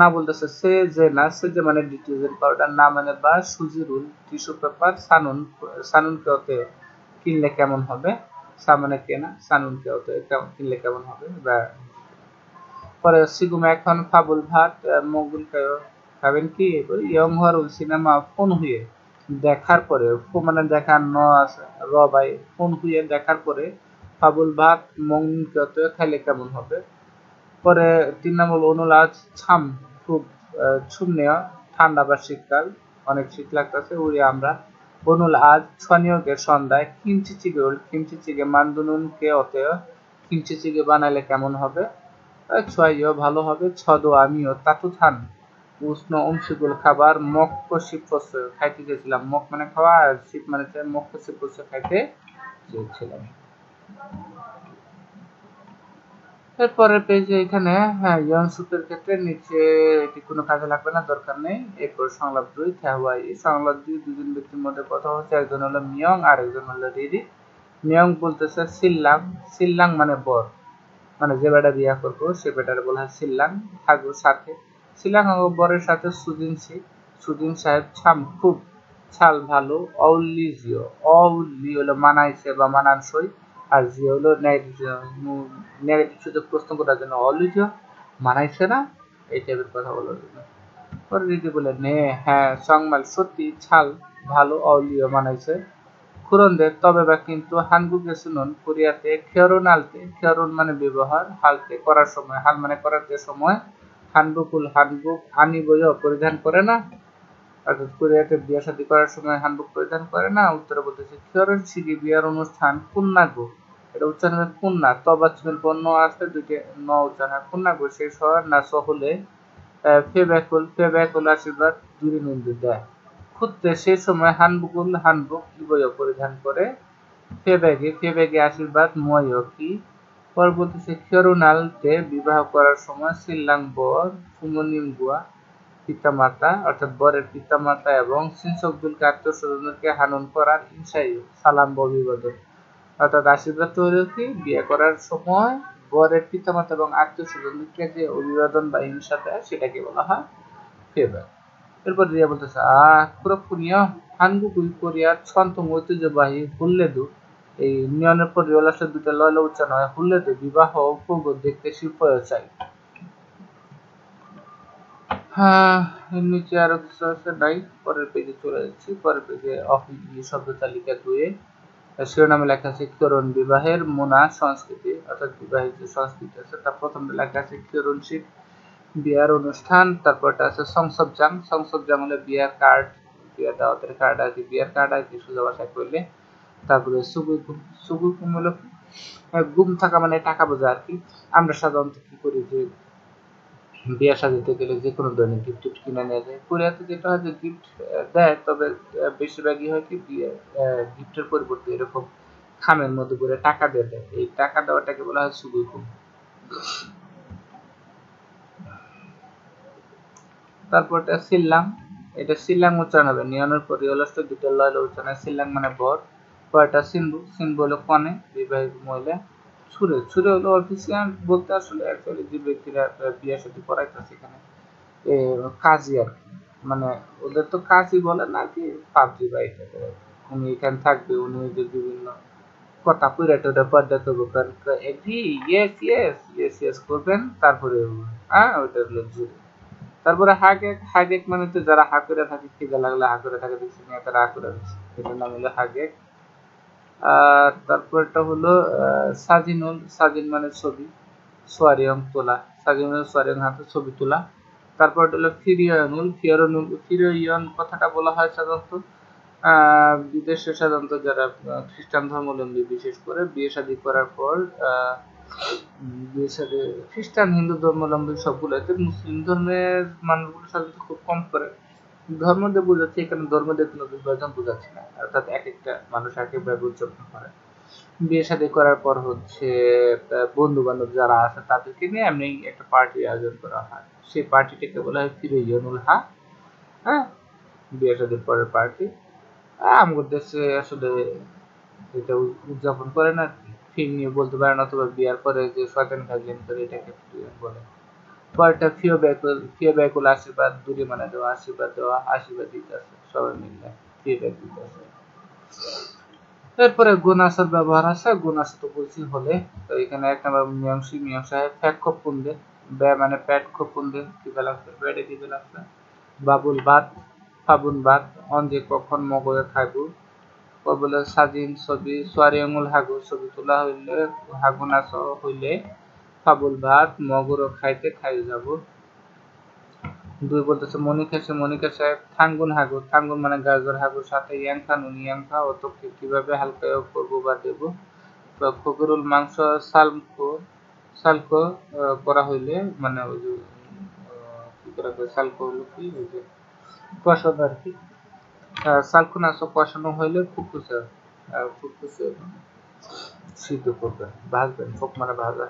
না বলতেছে, সে যে না, সে যে মানে ডিটারজেন্ট পাউডার, না মানে বা সুজিরুল টিস্যু পেপার, সানুন সানুন কেওতে কিনলে কেমন হবে? সা মানে কেনা সানুন কেওতে কিনলে কেমন হবে? বা, পরে সিগুমা এখন ফাবুল ভাত মগুল কেও খাবেন কি? ইয়ং হওয়ার সিনেমা ফোন হয়ে দেখার পরে মানে দেখার ন আছে, র বাই ফোন হয়ে দেখার পরে ফাবুল ভাত কেওতে খাইলে কেমন হবে। পরে তিন নম্বর অনুলাজ ছাম, খুব ছুমনেয় ঠান্ডা বা শীতকাল, অনেক শীত লাগতেছে, উড়ে আমরা। অনুল আজ ছনিয়কে সন্ধ্যায় কিমচি চিগে কিমচি চিগে মান্দুনুন কে অতেয় কিমচি চিগে বানাইলে কেমন হবে? ছয়ও ভালো হবে ছদ আমিও তাতু থান। উষ্ণ অংশীগুলো খাবার মক্ষ শিপস্য খাইতে চেয়েছিলাম মক মানে খাওয়া আর শিপ মানে মক্ষ শিপস্য খাইতে চেয়েছিলাম এরপরের পেজে এখানে হ্যাঁ ইয়ন সুপের ক্ষেত্রে নিচে এটি কোনো কাজে লাগবে না, দরকার নেই। এরপর সংলাপ দুই থাহুয়াই সংলাপ দুই দুজন ব্যক্তির মধ্যে কথা হচ্ছে, একজন হলো মিয়ং আর একজন হলো রিরি। মিয়ং বলতেছে সিল্লাং। সিল্লাং মানে বর। মানে যে বেটা বিয়া করব, সে বেটার বলা হয় সিল্লাং। থাকব সাথে। সিল্লাং বরের সাথে সুদিন সি, সুদিন সাহেব ছাম, খুব ছাল ভালো, অউলিজিও, অউলি হলো মানাইছে বা মানানসই, আর যে হলো নেগেটিভ সুযোগ প্রশ্ন করার জন্য অলিজ মানাইছে না? এই টাইপের কথা বলার জন্য। পরে দিদি বলে, নে হ্যাঁ সংমাল সত্যি ছাল ভালো অলিও মানাইছে খুরন্দে তবে বা কিন্তু হানবুকে শুনুন, কোরিয়াতে খেরন আলতে খেরন মানে ব্যবহার, হালতে করার সময়, হাল মানে করার যে সময় হানবুকুল হানবুক আনি বইও পরিধান করে না। অর্থাৎ কোরিয়াতে বিয়ে শাদী করার সময় হানবুক পরিধান করে না। উত্তরে বলতেছে খেরন সিগি বিয়ার অনুষ্ঠান কুন্নাগো এটা উচ্চারণ হবে কুন্না তবাচমের বর্ণ আছে দুইটি ন উচ্চারণ হয়। কুন্না গো শেষ হওয়ার না সহলে। ফেব্যাকুল ফেব্যাকুল আশীর্বাদ দুরি নন্দী দেয়। খুঁজতে সেই সময় হানবুকুল হানবুক ইবয় পরিধান করে। ফেব্যাগে ফেব্যাগে আশীর্বাদ ময় কি? পর বলতেছে খেরুনালতে বিবাহ করার সময় সিল্লাং বর ফুমনিম গুয়া পিতামাতা, অর্থাৎ বরের পিতামাতা এবং সিনসবদুলকে আত্মস্বজনকে হানন করার ইনসাই সালাম অভিবাদন অর্থাৎ আশীর্বাদ তৈরি কি বিয়ে করার সময় বরের পিতামাতা এবং আত্মীয় স্বজনকে যে অভিবাদন বা হিংসা দেয় সেটাকে বলা হয় ফেভার। এরপর রিয়া বলতেছে, আহ কুরকুনিয় হানগুকুই কোরিয়ার ছন্তম ঐতিহ্যবাহী হুল্লেদু এই নিয়নের পর রিয়াল আসলে দুটো লয়ল উচ্চারণ হয়। হুল্লেদু বিবাহ উপভোগ দেখতে শিল্প চাই। হ্যাঁ নিচে আরও কিছু আছে, নাই। পরের পেজে চলে যাচ্ছি। পরের পেজে অফিস শব্দ তালিকা দুয়ে। শিরোনামে লেখা আছে কিরণ বিবাহের মোনা সংস্কৃতি। অর্থাৎ বিবাহের যে সংস্কৃতি আছে, তার প্রথম লেখা আছে কিরণশিক বিয়ার অনুষ্ঠান। তারপরটা আছে সংসবজাং সংসবজাং হলে বিয়ার কার্ড বিয়ার দাওয়াতের কার্ড কি বিয়ার কার্ড আর কি সোজা করলে তারপরে সুগুকুম সুগুকুম গুম থাকা মানে টাকা বোঝা আর কি। আমরা সাধারণত কি করি যে, বিয়ে সাজাতে গেলে যে কোনো ধরনের গিফট টিফট কিনে নিয়ে যায়। কোরিয়াতে যেটা হয় যে গিফট দেয়, তবে বেশিরভাগই হয় কি গিফটের পরিবর্তে এরকম খামের মধ্যে করে টাকা দিয়ে দেয়। এই টাকা দেওয়াটাকে বলা হয় সুগুকুম তারপরটা সিল্লাং এটা সিল্লাং উচ্চারণ হবে। নিয়নের পর রিয়লস্ট দুটো লয়ল উচ্চারণ সিল্লাং মানে বর। পরটা সিম্বু সিম্বু হলো কনে, বিবাহিত মহিলা ছুরে ছুরে হলো অফিসিয়াল বলতে আসলে অ্যাকচুয়ালি যে ব্যক্তিরা বিয়ের সাথে করাইতেছে এখানে কাজী আর কি। মানে ওদের তো কাজই বলে না কি, পাবজি বা এটা উনি এখানে থাকবে, উনি যে বিভিন্ন কথা পুরা টোটা পর্দা করব। কারণ agree yes yes yes yes করবেন, তারপরে হ্যাঁ ওইটা হলো জুড়ে তারপরে হাগেক হাগেক মানে তো যারা হা করে থাকে, খিদে লাগলে হা করে থাকে, দেখছি মেয়ে তারা হা করে দিচ্ছে এটার নাম হলো হাগেক আর তারপরটা হলো সাজিনুল, সাজিন মানে ছবি, সোয়ারিয়ং তোলা সাজিন মানে সোয়ারিয়ং হাতে ছবি তোলা। তারপরটা হলো ফিরিয়নুল ফিয়রনুল ফিরিয়ন কথাটা বলা হয় সাধারণত। বিদেশে সাধারণত যারা খ্রিস্টান ধর্মাবলম্বী, বিশেষ করে বিয়ে শাদী করার পর খ্রিস্টান হিন্দু ধর্মাবলম্বী সবগুলো মুসলিম ধর্মের মানুষগুলো সাধারণত খুব কম করে। ধর্ম দিয়ে এখানে ধর্ম দিয়ে কোনো বিভাজন বোঝাচ্ছে না। অর্থাৎ এক একটা মানুষ এক একভাবে উদযাপন করে। বিয়ে শাদী করার পর হচ্ছে বন্ধু বান্ধব যারা আছে তাদেরকে নিয়ে এমনি একটা পার্টি আয়োজন করা হয়। সেই পার্টিটাকে বলা হয় ফিরোজনুল হা হ্যাঁ? বিয়ে শাদীর পরের পার্টি আমাদের দেশে আসলে এটা উদযাপন করে না ফিল্ম নিয়ে বলতে পারেন অথবা বিয়ার পরে যে শয়তান খাজলেন করে এটাকে বলে। পরেরটা ফিও ব্যাকুল ফিও ব্যাকুল আশীর্বাদ দূরে মানে দেওয়া আশীর্বাদ দেওয়া আশীর্বাদ দিতে আছে সবাই মিলে ফিও ব্যাক দিতে আছে এরপরে গুণাসের ব্যবহার আছে গুণাস তো বলছি হলে। তো এখানে এক নম্বর মীমাংসী মীমাংসায় ফ্যাক খপুন দে ব্যয় মানে প্যাট খপুন দে কি বেলাচ্ছে ব্যাডে কি বেলাচ্ছে বাবুল বাদ ফাবুন বাদ অঞ্জে কখন মগজে খাইবু বলে সাজিন ছবি, সোয়ারি আঙুল হাগু, ছবি তোলা হইলে হাগু নাচ হইলে ফাবুল ভাত মগর খাইতে খাই যাব। দুই বলতেছে মনিকা সে মনিকা সাহেব থাঙ্গুন হাগু থাঙ্গুন মানে গাজর হাগুর, সাথে ইয়াংখা নুন ইয়াংখা তোকে কীভাবে হালকা করব বা দেবো? খগরুল মাংস সালকো সালকো করা হইলে মানে ওই যে কি করা সালকো হলো কি? ওই যে, কষানো আর কি। সালকুনাস কষানো হইলে ফুকুসে ফুকুসে সিদ্ধ করবেন ভাজবেন, ফোক মানে ভাজা।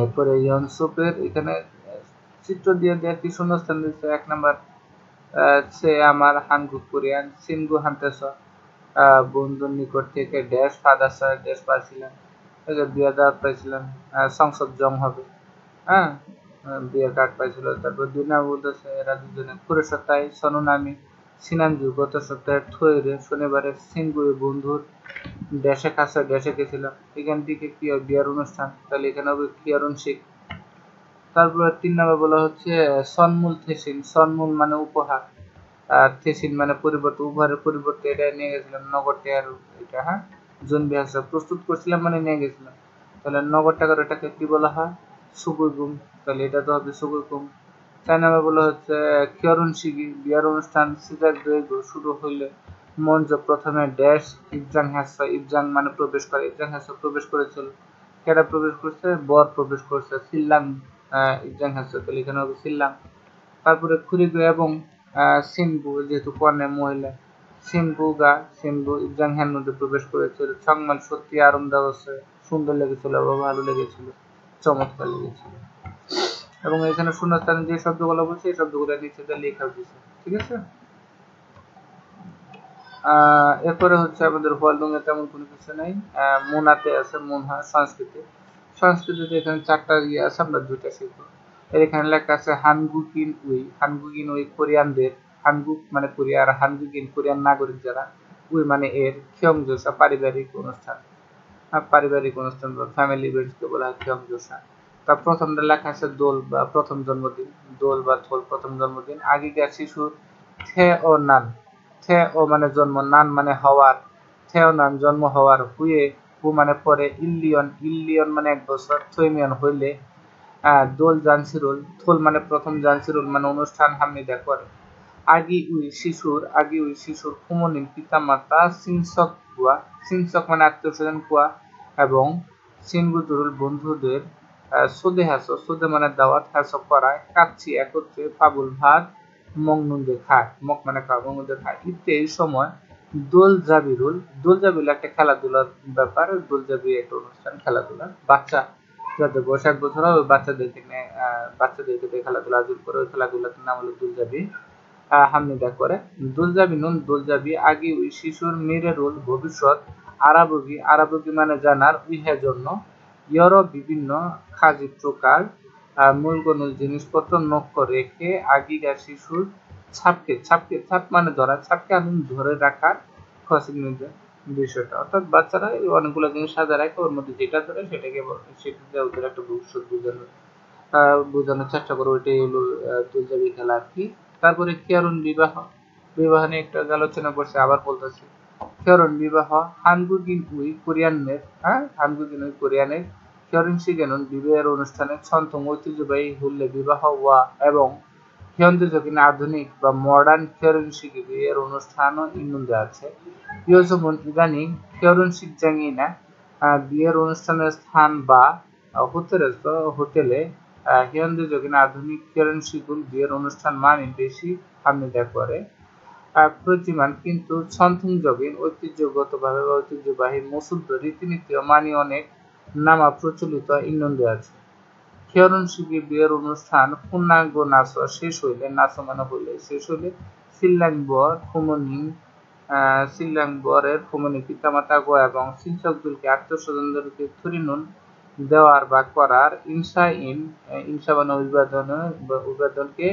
এরপরে ইয়নসুপের এখানে চিত্র দিয়ে দেওয়ার কি শূন্যস্থান দিচ্ছে এক নাম্বার সে আমার হানগু কোরিয়ান সিনগু হান্তেস বন্ধুর নিকট থেকে ড্যাশ ফাদাস ড্যাশ পাইছিলেন। বিয়ে দাওয়াত পাইছিলেন সংসদ জম হবে। হ্যাঁ বিয়ের কার্ড পাইছিল। তারপর দুই নাম্বার বলতেছে, এরা দুজনে পুরো সপ্তাহে সনুনামি সিনানজু গত সপ্তাহে থইরে শনিবারে সিনগুয়ে বন্ধুর দেশে কাছে দেশে গেছিলাম এখান থেকে কি বিয়ার অনুষ্ঠান? তাহলে এখানে হবে কিয়ারুন শিখ তারপরে তিন নম্বর বলা হচ্ছে, সনমূল থেসিন। সনমূল মানে উপহার। আর থেসিন মানে পরিবর্তে, উপহারের পরিবর্তে এটা নিয়ে গেছিলাম নগর টেয়ার এটা হ্যাঁ? জুন বিহাসা প্রস্তুত করছিলাম মানে নিয়ে গেছিলাম। তাহলে নগর টাকার এটাকে কি বলা হয়? সুগুগুম তাহলে এটা তো হবে সুগুগুম চার নম্বর বলা হচ্ছে, কিয়রুন শিগি বিয়ার অনুষ্ঠান সিজার শুরু হইলে মঞ্চ প্রথমে ড্যাশ ইবজাং হ্যাসা ইবজাং মানে প্রবেশ করে, ইবজাং হ্যাসা প্রবেশ করেছিল। কেরা প্রবেশ করছে? বর প্রবেশ করছে, সিল্লাং ইবজাং হ্যাসা তাহলে এখানে হবে সিল্লাং। তারপরে খুরিগু এবং সিনবু, যেহেতু কর্ণে মহিলা, সিনবু গা, সিনবু ইবজাং হ্যান মধ্যে প্রবেশ করেছিল। সংমান সত্যি আরামদায়ক, সুন্দর লেগেছিল ভালো লেগেছিল, চমৎকার লেগেছিল। এবং এখানে শূন্যস্থানে যে শব্দগুলো বলছে, এই শব্দগুলো নিচে লেখা দিয়েছে ঠিক আছে? এরপরে হচ্ছে আমাদের হলডুঙে তেমন কোনো কিছু নেই। মুনাতে আছে মুনহা, সংস্কৃতি। সংস্কৃতিতে এখানে চারটা ইয়ে আছে, আমরা দুইটা শিখব। এর এখানে লেখা আছে, হানগুকিন উই হানগুকিন উই কোরিয়ানদের হানগুক মানে কোরিয়া, আর হানগুকিন কোরিয়ান নাগরিক যারা, উই মানে এর খিয়ংজোসা পারিবারিক অনুষ্ঠান। পারিবারিক অনুষ্ঠান বা ফ্যামিলি ইভেন্টসকে বলা হয় খিয়ংজোসা তার প্রথমটা লেখা আছে দোল বা প্রথম জন্মদিন, দোল বা থোল প্রথম জন্মদিন আগেকার শিশুর থে ও নান। থে ও মানে জন্ম, নান মানে হওয়ার। থে ও নান জন্ম হওয়ার হুয়ে, হু মানে পরে ইল্লিয়ন। ইল্লিয়ন মানে এক বছর, থৈমিয়ন হইলে দোল জানসিরুল, থোল মানে প্রথম জানসিরুল মানে অনুষ্ঠান হামিদা করে আগি উই শিশুর, আগি উই শিশুর কুমনিন পিতা মাতা সিনসক কুয়া সিনসক মানে আত্মীয় স্বজন কুয়া এবং সিনগুদুরুল বন্ধুদের সুদে হাসো। সুদে মানে দাওয়াত, হাসো করায় কাচ্ছি একত্রে ফাবুল ভাত মংনুন্দে খায়। মক মানে খায়। ইতে এই সময় দোল জাবিরুল দোল জাবিরুল একটা খেলাধুলার ব্যাপার। দোল জাবি একটা অনুষ্ঠান খেলাধুলা বাচ্চা যাদের বয়স এক বছর হয় ওই বাচ্চাদেরকে বাচ্চাদেরকে দিয়ে খেলাধুলা আয়োজন করে ওই খেলাধুলার নাম হলো দুলজাবি। হামিদা করে। দুলজাবি নুন, দুলজাবি আগে ওই শিশুর মিরেরুল ভবিষ্যৎ আরাবগি আরাবগি মানে জানার উইহের জন্য। ইয়রো বিভিন্ন খাজি প্রকার মূলগণুল জিনিসপত্র নক্ষ রেখে আগিকার শিশুর ছাপকে ছাপকে, ছাপ মানে ধরা, ছাপকে আমি ধরে রাখার খসিক বিষয়টা। অর্থাৎ বাচ্চারা অনেকগুলো জিনিস সাজা রাখে, ওর মধ্যে যেটা ধরে সেটাকে সেটাতে ওদের একটা ভবিষ্যৎ বোঝানোর বোঝানোর চেষ্টা করে, ওইটাই হলো তুলজাবি খেলা আর কি। তারপরে কিয়ারুন বিবাহ বিবাহ নিয়ে একটা আলোচনা করছে, আবার বলতেছে। কিয়ারুন বিবাহ হানগুগিন উই কোরিয়ানের হ্যাঁ হানগুগিন উই কোরিয়ানের কিয়ারুন সিগেনুন বিবাহের অনুষ্ঠানে ছন্তং ঐতিহ্যবাহী হুল্লে বিবাহ ওয়া এবং হিয়ন্দ্রযোগিন আধুনিক বা মডার্ন কিয়রনশিক বিয়ের অনুষ্ঠানও ইন্দে আছে ইয়োজমন ইদানিং কিয়রনশিক জাঙ্গিনা বিয়ের অনুষ্ঠানের স্থান বা হোটেলে হোটেলে হিয়ন্দ্রযোগিন আধুনিক কিয়রনশিকুল বিয়ের অনুষ্ঠান মানে বেশি হামিদা করে প্রতিমান কিন্তু ছন্থং জগিন ঐতিহ্যগতভাবে বা ঐতিহ্যবাহী মুসুদ্ধ রীতিনীতি ও মানি অনেক নামা প্রচলিত ইন্নন্দে আছে। শিখি বিয়ের অনুষ্ঠান পূর্ণাঙ্গ নাচ শেষ হইলে নাচ মানে হইলে শেষ হইলে সিল্লাংবর ফুমনি সিল্লাংবরের ফুমনি পিতামাতা গো এবং শিলচকদুলকে আত্মস্বজনদেরকে থুরিনুন দেওয়ার বা করার ইনসা ইন ইনসা মানে অভিবাদন, অভিবাদনকে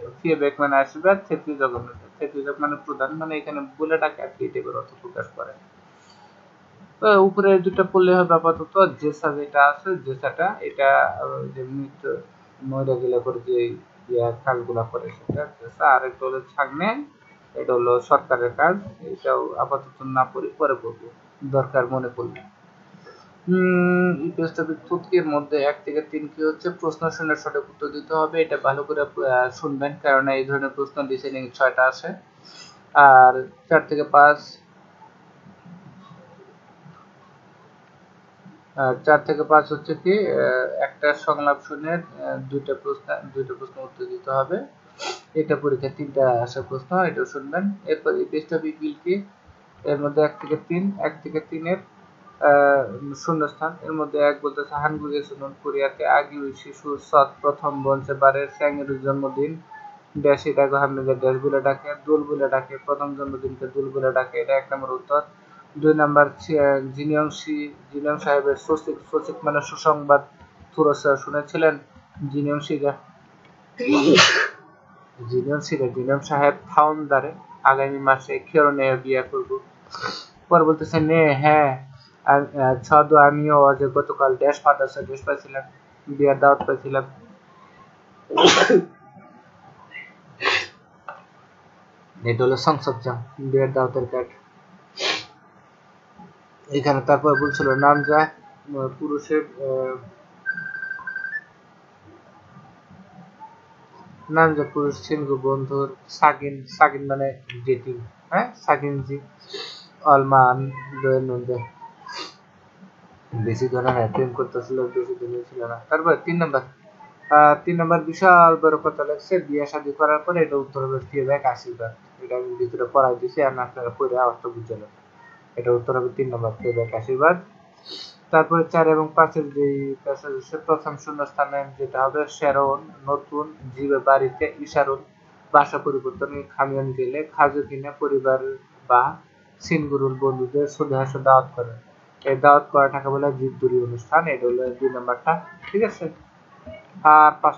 ফিয়াবেকি ফিয়াবেক মানে আশীর্বাদ থেত্রী জগন্নাথ থেত্রী মানে প্রধান মানে এখানে বলে ডাকে আর কি টাইপের অর্থ প্রকাশ করে। উপরে দুটো পড়লে হবে আপাতত জেসা যেটা আছে, জেসাটা, এটা যে মৃত মহিলা গিলা করে যে ইয়া কাজগুলা করে সেটা, জেসা আর একটা হলো ছাগনে, এটা হলো সরকারের কাজ, এটাও আপাতত না পড়ি, পরে পড়ব, দরকার মনে পড়লে। তুৎকির মধ্যে এক থেকে তিন কি হচ্ছে? প্রশ্ন শুনে সঠিক উত্তর দিতে হবে। এটা ভালো করে শুনবেন, কারণ এই ধরনের প্রশ্ন ডিসেনিং ছয়টা আছে। আর চার থেকে পাঁচ চার থেকে পাঁচ হচ্ছে কি একটা সংলাপ শুনে দুইটা প্রশ্ন দুইটা প্রশ্ন উত্তর দিতে হবে। এটা পরীক্ষা তিনটা আসা প্রশ্ন, এটাও শুনবেন। এরপর এই পেজটা বিপিল কি? এর মধ্যে এক থেকে তিন, এক থেকে তিনের শূন্যস্থান। এর মধ্যে এক বলতেছে হানগুগে শুনুন, কোরিয়াতে আগি শিশু সৎ প্রথম বলছে বারের স্যাংয়ের জন্মদিন। ড্যাশ এটা হামিদের ড্যাশ বলে ডাকে, দুল বলে ডাকে, প্রথম জন্মদিনকে দুল বলে ডাকে, এটা এক নম্বর উত্তর। দুই নাম্বার জিনিয়ংশি জিনিয়ং সাহেবের সচিক সচিক মানে সুসংবাদ তুরস্কার শুনেছিলেন জিনিয়ংশিগা জিনিয়ংশিগা জিনিয়ং সাহেব ফাউন্ডারে আগামী মাসে খেরনে বিয়ে করব। পর বলতেছে, নে হ্যাঁ। আমিও যে গতকাল ড্যাশ মাদ্রাসা ড্যাশ পাইছিলাম, বিয়ার দাওয়াত পাইছিলাম। বিয়ার দাওয়াতের এখানে তারপর বলছিল নাম যা পুরুষের নাম যা পুরুষ সিংহ বন্ধুর, সাগিন সাকিন মানে ডেটিং হ্যাঁ? সাকিন জি অলমান দৈনন্দে বেশি ধরে হ্যাঁ প্রেম করতেছিল, বেশি দিন ছিল না। তারপর তিন নম্বর তিন নম্বর বিশাল বড় কথা লাগছে, বিয়ে শাদী করার পরে এটা উত্তর হবে ফিরব্যাক আশীর্বাদ। এটা আমি ভিতরে পড়াই দিছি আর আপনারা পড়ে অর্থ বুঝে এটা উত্তর হবে তিন নম্বর ফিরব্যাক আশীর্বাদ। তারপরে চার এবং পাঁচের যে প্রথম শূন্য স্থানে যেটা হবে শেরন নতুন, জীবে বাড়িতে ইশারুন বাসা পরিবর্তন খামিয়ন গেলে খাজু কিনে পরিবার বা সিনগুরুল বন্ধুদের সুদে দাওয়াত করে। এই দাওয়াত বলে অনুষ্ঠান, এটা হলো দুই ঠিক আছে? আর পাঁচ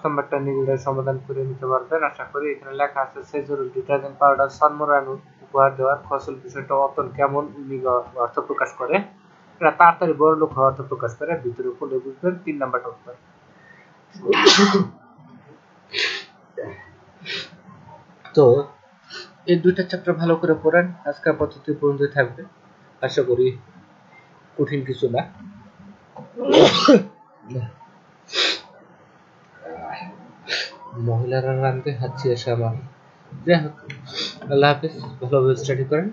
সমাধান করে নিতে পারবেন। আশা করি এখানে লেখা আছে ডিটারজেন্ট পাউডার উপহার দেওয়ার ফসল বিষয়টা অতন কেমন অর্থ প্রকাশ করে? এটা তাড়াতাড়ি বড় লোক অর্থ প্রকাশ করে, ভিতরে বুঝবেন, তিন নাম্বারটা উত্তর তো, এই দুইটা চ্যাপ্টার ভালো করে পড়েন, আজকের পদ্ধতি পর্যন্ত থাকবে। আশা করি কঠিন কিছু না। মহিলারা রানতে হাঁচি আসে আমার যাই হোক, আল্লাহ হাফিজ ভালোভাবে স্টাডি করেন।